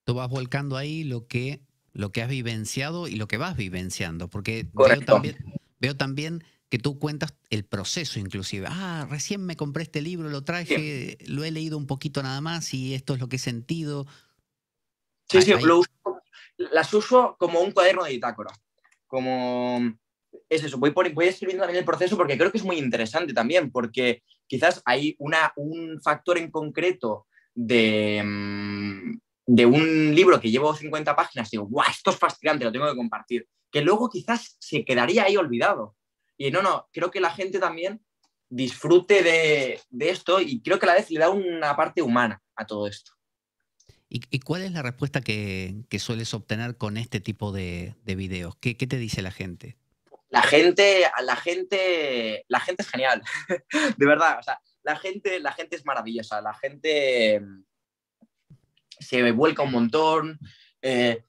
tú vas volcando ahí lo que, lo que has vivenciado y lo que vas vivenciando, porque veo también, veo también que tú cuentas el proceso inclusive. Ah, recién me compré este libro, lo traje, lo he leído un poquito nada más y esto es lo que he sentido. Sí, sí, las uso como un cuaderno de bitácora. Como es eso, voy, voy escribiendo también el proceso porque creo que es muy interesante también, porque quizás hay una, un factor en concreto de, mm, de un libro que llevo 50 páginas y digo, ¡guau! Esto es fascinante, lo tengo que compartir. Que luego quizás se quedaría ahí olvidado. Y no, no, creo que la gente también disfrute de, esto y creo que a la vez le da una parte humana a todo esto. ¿Y, cuál es la respuesta que, sueles obtener con este tipo de, videos? ¿Qué, te dice la gente? La gente, la gente, la gente es genial, de verdad. O sea, la gente, la gente es maravillosa, la gente se vuelca un montón. Eh,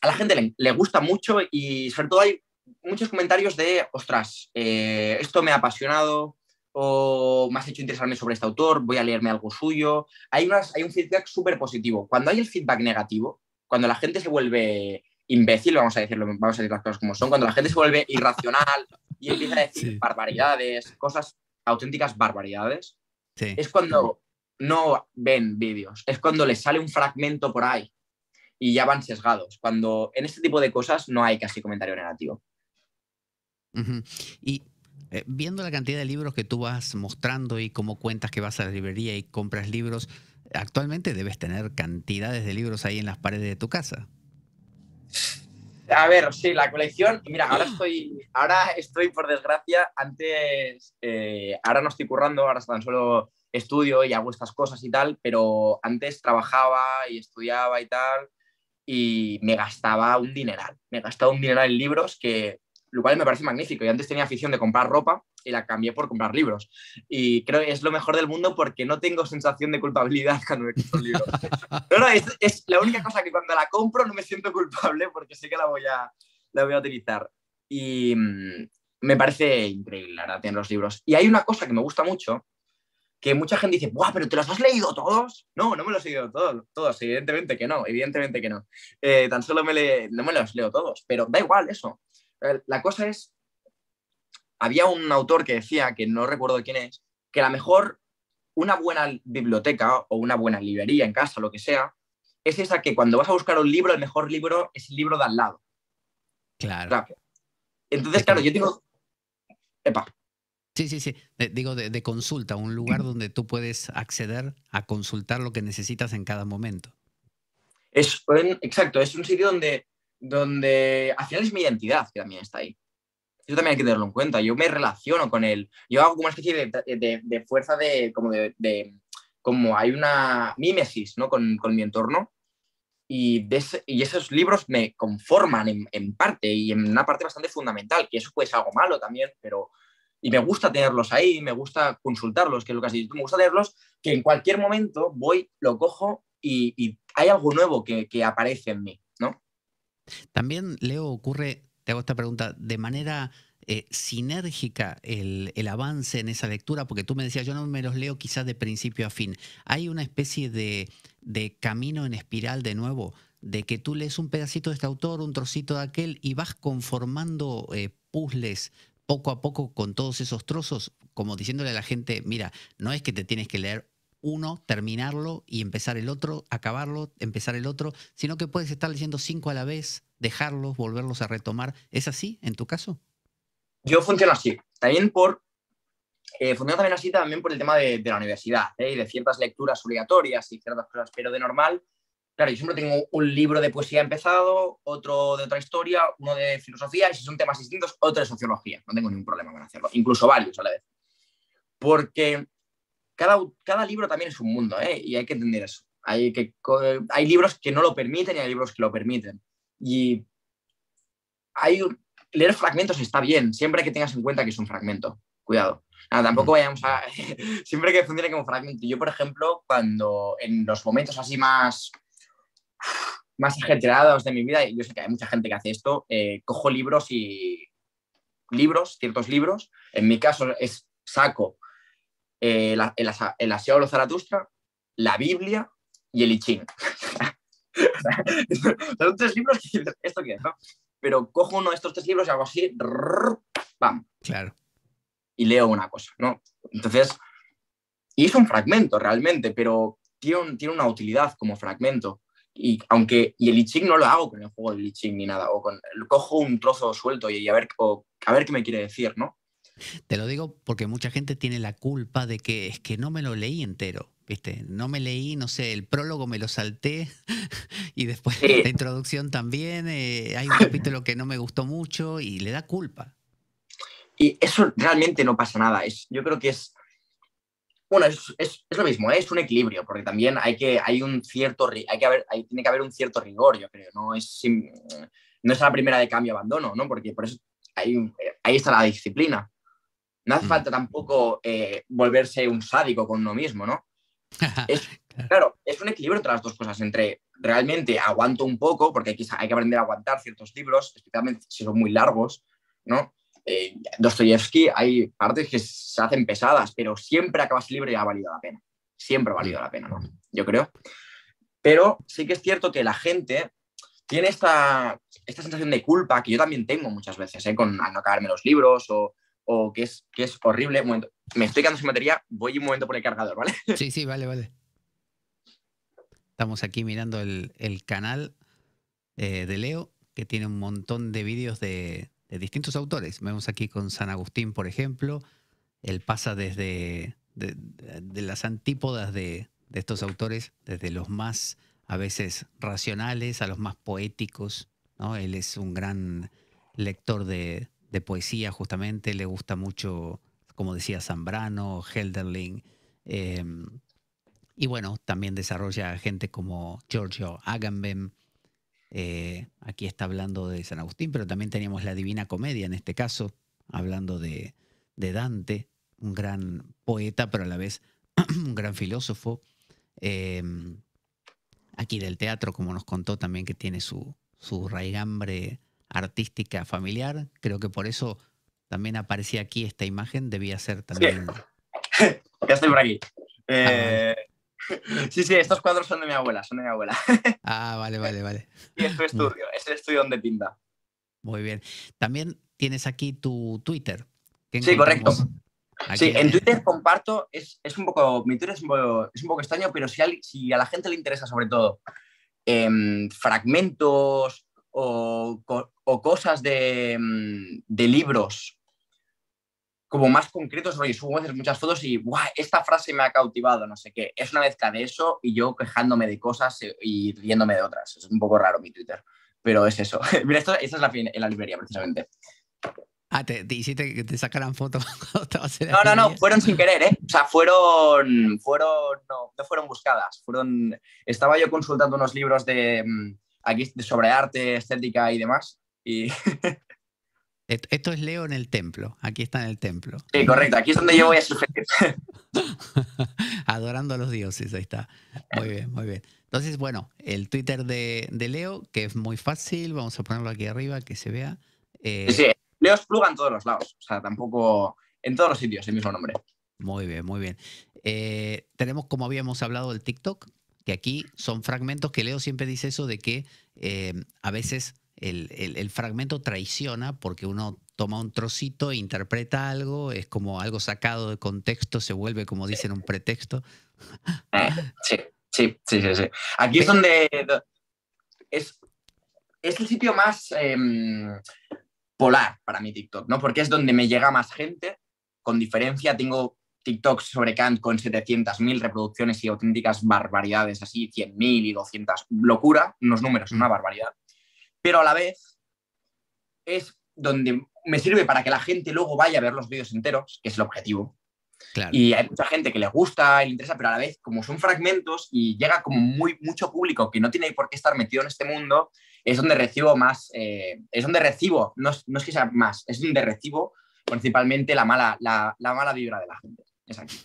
a la gente le, gusta mucho y sobre todo hay muchos comentarios de, ostras, eh, esto me ha apasionado o me has hecho interesarme sobre este autor, voy a leerme algo suyo. Hay, unas, hay un feedback súper positivo. Cuando hay el feedback negativo, cuando la gente se vuelve imbécil, vamos a decirlo, vamos a decir las cosas como son, cuando la gente se vuelve irracional y empieza a decir barbaridades, cosas auténticas barbaridades, es cuando no ven vídeos, es cuando les sale un fragmento por ahí y ya van sesgados, cuando en este tipo de cosas no hay casi comentario negativo. Y eh, viendo la cantidad de libros que tú vas mostrando y cómo cuentas que vas a la librería y compras libros, actualmente debes tener cantidades de libros ahí en las paredes de tu casa. A ver, sí, la colección. Mira, ahora estoy, ahora estoy por desgracia, antes, eh, ahora no estoy currando, ahora tan solo estudio y hago estas cosas y tal, pero antes trabajaba y estudiaba y tal, y me gastaba un dineral. Me gastaba un dineral en libros que, lo cual me parece magnífico. Y antes tenía afición de comprar ropa y la cambié por comprar libros. Y creo que es lo mejor del mundo porque no tengo sensación de culpabilidad cuando me compro libros. No, no, es, la única cosa que cuando la compro no me siento culpable porque sé que la voy a, la voy a utilizar. Y mm, me parece increíble, la verdad, tener los libros. Y hay una cosa que me gusta mucho, que mucha gente dice, ¡buah, pero te los has leído todos! No, no me los he leído todos, todos, evidentemente que no, evidentemente que no. Eh, tan solo me no me los leo todos, pero da igual eso. Eh, la cosa es, había un autor que decía, que no recuerdo quién es, que a lo mejor una buena biblioteca o una buena librería en casa, lo que sea, es esa que cuando vas a buscar un libro, el mejor libro es el libro de al lado. Claro. Entonces, claro, yo tengo... Epa. Sí, sí, sí. digo, de, consulta, un lugar donde tú puedes acceder a consultar lo que necesitas en cada momento. Es, exacto, es un sitio donde donde al final es mi identidad que también está ahí. Eso también hay que tenerlo en cuenta. Yo me relaciono con él. Yo hago como una especie de, fuerza de como, de, como hay una mímesis ¿no? con, mi entorno. Y, y, esos libros me conforman en, parte y en una parte bastante fundamental, que eso puede ser algo malo también, pero... Y me gusta tenerlos ahí, me gusta consultarlos, que es lo que has dicho. Me gusta tenerlos que en cualquier momento voy, lo cojo y, hay algo nuevo que, que aparece en mí, ¿no? También, Leo, ocurre, te hago esta pregunta, de manera eh, sinérgica el, avance en esa lectura, porque tú me decías, yo no me los leo quizás de principio a fin. Hay una especie de, camino en espiral de nuevo, de que tú lees un pedacito de este autor, un trocito de aquel, y vas conformando eh, puzzles poco a poco con todos esos trozos, como diciéndole a la gente, mira, no es que te tienes que leer uno, terminarlo y empezar el otro, acabarlo, empezar el otro, sino que puedes estar leyendo cinco a la vez, dejarlos, volverlos a retomar. ¿Es así en tu caso? Yo funciono así. También por. Eh, también así también por el tema de, la universidad ¿eh? y de ciertas lecturas obligatorias y ciertas cosas, pero de normal, claro, yo siempre tengo un libro de poesía empezado, otro de otra historia, uno de filosofía y si son temas distintos, otro de sociología. No tengo ningún problema con hacerlo, incluso varios a la vez. Porque cada, libro también es un mundo, ¿eh? y hay que entender eso. Hay, que, hay libros que no lo permiten y hay libros que lo permiten. Y hay, leer fragmentos está bien, siempre que tengas en cuenta que es un fragmento. Cuidado. tampoco vayamos a. siempre que funcione como fragmento. Yo, por ejemplo, cuando en los momentos así más más ajetreados de mi vida, y yo sé que hay mucha gente que hace esto, eh, cojo libros y libros, ciertos libros. En mi caso es saco eh, el, el, el Asiago Zaratustra, la Biblia y el I Ching. son tres libros que ¿esto qué es? No? Pero cojo uno de estos tres libros y hago así, ¡pam! Claro. Y leo una cosa, ¿no? Entonces, y es un fragmento realmente, pero tiene, tiene una utilidad como fragmento. Y aunque y el I Ching no lo hago con el juego del I Ching ni nada, o con cojo un trozo suelto y, a ver a ver qué me quiere decir, ¿no? Te lo digo porque mucha gente tiene la culpa de que es que no me lo leí entero, ¿viste? No me leí, no sé, el prólogo me lo salté y después la introducción también, eh, hay un capítulo que no me gustó mucho y le da culpa. Y eso realmente no pasa nada, es, yo creo que es bueno, es, es, es, lo mismo, ¿eh? es un equilibrio, porque también hay que, hay un cierto, hay que haber, hay, tiene que haber un cierto rigor, yo creo, no es, no es la primera de cambio abandono, ¿no? Porque por eso ahí, ahí está la disciplina. No hace mm. falta tampoco eh, volverse un sádico con uno mismo, ¿no? Es, claro, es un equilibrio entre las dos cosas, entre realmente aguanto un poco, porque hay que, hay que aprender a aguantar ciertos libros, especialmente si son muy largos, ¿no? Eh, Dostoyevsky hay partes que se hacen pesadas, pero siempre acabas libre y ha valido la pena. Siempre ha valido la pena, ¿no? Yo creo. Pero sí que es cierto que la gente tiene esta, esta sensación de culpa que yo también tengo muchas veces, ¿eh? con no acabarme los libros o, o que, es, que es horrible. me estoy quedando sin batería, voy un momento por el cargador, ¿vale? Sí, sí, vale, vale. Estamos aquí mirando el, el canal eh, de Leo, que tiene un montón de vídeos de, de distintos autores. Vemos aquí con San Agustín, por ejemplo. Él pasa desde de, las antípodas de, estos autores, desde los más a veces racionales a los más poéticos. ¿no? Él es un gran lector de, poesía, justamente. Le gusta mucho, como decía, Zambrano, Helderling. Em, y bueno, también desarrolla gente como Giorgio Agamben, eh, aquí está hablando de San Agustín, pero también teníamos la Divina Comedia en este caso, hablando de, Dante, un gran poeta, pero a la vez un gran filósofo. Em, aquí del teatro, como nos contó también que tiene su, su raigambre artística familiar. Creo que por eso también aparecía aquí esta imagen, debía ser también... ya estoy por aquí. Ah, eh, Sí, sí, estos cuadros son de mi abuela, son de mi abuela. Ah, vale, vale, vale. Y es tu estudio, es el estudio donde pinta. Muy bien. También tienes aquí tu Twitter. Sí, correcto. Sí, en Twitter comparto, es, un poco, mi Twitter es un poco, extraño, pero si a, si a, la gente le interesa sobre todo em, fragmentos o, cosas de, em, de libros como más concretos, oye, subo muchas fotos y esta frase me ha cautivado, no sé qué. Es una mezcla de eso y yo quejándome de cosas eh, y riéndome de otras. Es un poco raro mi Twitter, pero es eso. Mira, esto, esta es la, en la librería, precisamente. Ah, te, te hiciste que te sacaran fotos No, no, no, fueron sin querer, ¿eh? O sea, fueron, fueron, no, no fueron buscadas. Fueron, estaba yo consultando unos libros de, mm, aquí, sobre arte, estética y demás. Y Esto es Leo en el templo. Aquí está en el templo. Sí, correcto. Aquí es donde yo voy a sufrir. Adorando a los dioses, ahí está. Muy bien, muy bien. Entonces, bueno, el Twitter de, Leo, que es muy fácil, vamos a ponerlo aquí arriba, que se vea. Eh, sí, Leo es pluga en todos los lados. O sea, tampoco. En todos los sitios, el mismo nombre. Muy bien, muy bien. Eh, tenemos, como habíamos hablado, el TikTok, que aquí son fragmentos que Leo siempre dice eso de que eh, a veces el, fragmento traiciona porque uno toma un trocito e interpreta algo, es como algo sacado de contexto, se vuelve, como dicen, un pretexto. Eh, sí, sí, sí, sí, Aquí es donde es, es el sitio más em, polar para mi TikTok, ¿no? Porque es donde me llega más gente. Con diferencia, tengo TikToks sobre Kant con 700.000 reproducciones y auténticas barbaridades, así 100.000 y 200. Locura, unos números, una mm. barbaridad pero a la vez es donde me sirve para que la gente luego vaya a ver los vídeos enteros, que es el objetivo. Y hay mucha gente que le gusta y le interesa, pero a la vez, como son fragmentos y llega como muy, mucho público que no tiene por qué estar metido en este mundo, es donde recibo más, eh, es donde recibo, no es, que sea más, es donde recibo principalmente la mala, la, mala vibra de la gente. Es aquí.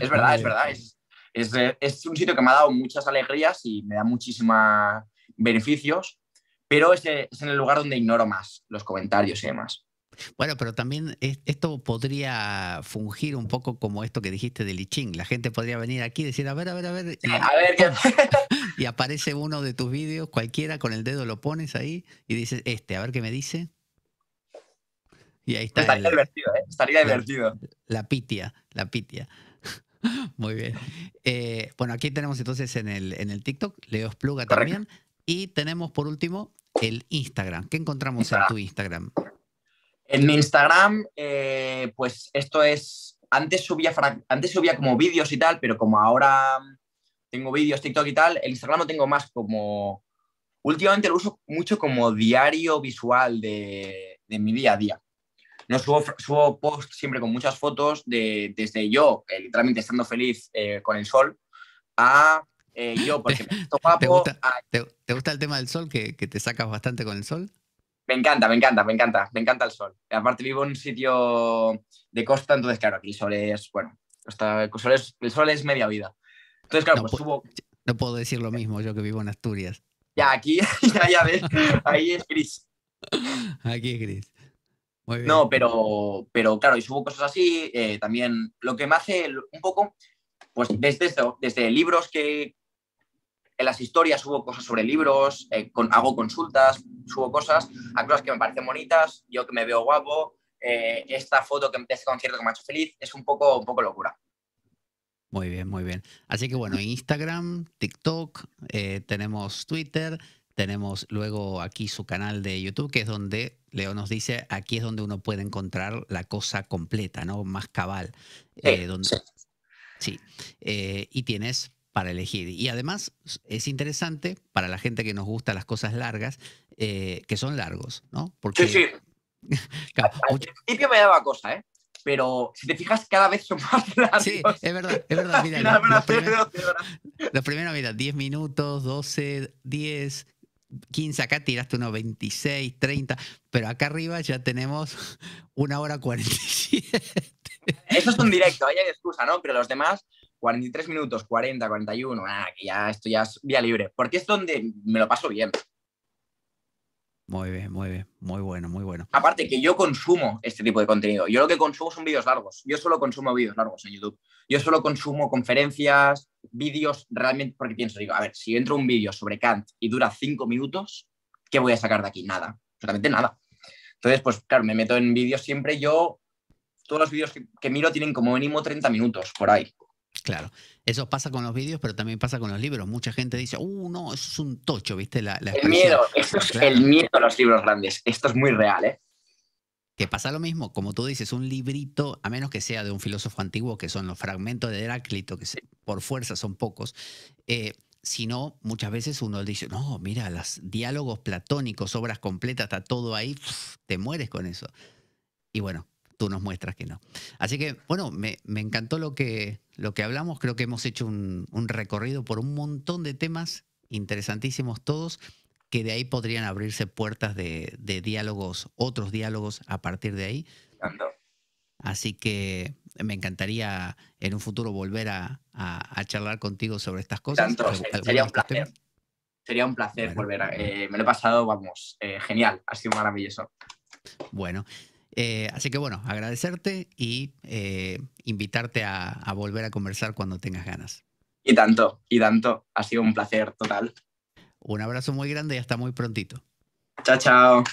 Es, verdad, es verdad. Es, es, es, un sitio que me ha dado muchas alegrías y me da muchísima beneficios, pero es, es en el lugar donde ignoro más los comentarios y demás. Bueno, pero también esto podría fungir un poco como esto que dijiste de Liching. La gente podría venir aquí y decir, a ver, a ver, a ver. Y, a ver y aparece uno de tus vídeos, cualquiera, con el dedo lo pones ahí y dices, este, a ver qué me dice. Y ahí está. Estaría divertido, ¿eh? Estaría divertido. La pitia, la pitia. Muy bien. Eh, bueno, aquí tenemos entonces en el, en el TikTok, Leo Espluga también. Y tenemos por último el Instagram. ¿Qué encontramos en tu Instagram? En mi Instagram, eh, pues esto es. Antes subía, antes subía como vídeos y tal, pero como ahora tengo vídeos, TikTok y tal, el Instagram lo tengo más como. Últimamente lo uso mucho como diario visual de, de mi día a día. No subo, subo posts siempre con muchas fotos de, desde yo, eh, literalmente estando feliz eh, con el sol, a eh, yo, porque me guapo. ¿Te gusta, ¿te, gusta, el tema del sol, que, que, te sacas bastante con el sol? Me encanta, me encanta, me encanta, me encanta el sol. Aparte vivo en un sitio de costa, entonces claro, aquí el sol es, bueno, el, sol es, el sol es media vida. Entonces claro, pues subo... No puedo decir lo mismo, yo que vivo en Asturias. Ya, aquí, ya, ya ves, ahí es gris. Aquí es gris. No, pero, pero claro, y subo cosas así. Eh, también lo que me hace un poco, pues desde, desde libros que en las historias subo cosas sobre libros, eh, hago consultas, subo cosas, a cosas que me parecen bonitas, yo que me veo guapo, eh, esta foto que de este concierto que me ha hecho feliz, es un poco, un poco locura. Muy bien, muy bien. Así que bueno, Instagram, TikTok, tenemos Twitter, tenemos luego aquí su canal de YouTube, que es donde Leo nos dice, aquí es donde uno puede encontrar la cosa completa, ¿no? Más cabal. Eh, sí. Eh, y tienes para elegir. Y además es interesante para la gente que nos gusta las cosas largas, eh, que son largos, ¿no? Porque, sí, sí. Al, principio me daba cosa, ¿eh? Pero si te fijas, cada vez son más largos. Sí, es verdad, es verdad. Mira, los primeros, mira, 10 minutos, 12, 10, 15, acá tiraste unos 26, 30, pero acá arriba ya tenemos una hora 47. Eso es un directo, ahí hay excusa, ¿no? Pero los demás, 43 minutos, 40, 41, ah, que ya esto ya es vía libre, porque es donde me lo paso bien. Muy bien, muy bien, muy bueno, muy bueno. Aparte que yo consumo este tipo de contenido. Yo lo que consumo son vídeos largos. Yo solo consumo vídeos largos en YouTube. Yo solo consumo conferencias, vídeos realmente, porque pienso, digo, a ver, si entro un vídeo sobre Kant y dura cinco minutos, ¿qué voy a sacar de aquí? Nada, absolutamente nada. Entonces, pues claro, me meto en vídeos siempre. Yo, todos los vídeos que, que miro tienen como mínimo 30 minutos por ahí. Claro, eso pasa con los vídeos, pero también pasa con los libros. Mucha gente dice, uh, no, eso es un tocho, ¿viste? La, el miedo, esto es el miedo a los libros grandes. Esto es muy real, ¿eh? Que pasa lo mismo, como tú dices, un librito, a menos que sea de un filósofo antiguo, que son los fragmentos de Heráclito, que por fuerza son pocos, eh, si no, muchas veces uno dice, no, mira, los diálogos platónicos, obras completas, está todo ahí, te mueres con eso. Y bueno, tú nos muestras que no. Así que, bueno, me, encantó lo que, lo que hablamos. Creo que hemos hecho un, recorrido por un montón de temas interesantísimos todos, que de ahí podrían abrirse puertas de, diálogos, otros diálogos a partir de ahí. Así que me encantaría en un futuro volver a, charlar contigo sobre estas cosas. sería un placer. Sería un placer volver. A, eh, me lo he pasado, vamos, eh, genial, ha sido maravilloso. Bueno, eh, así que bueno, agradecerte y eh, invitarte a, volver a conversar cuando tengas ganas. Y tanto, y tanto. Ha sido un placer total. Un abrazo muy grande y hasta muy prontito. Chao, chao.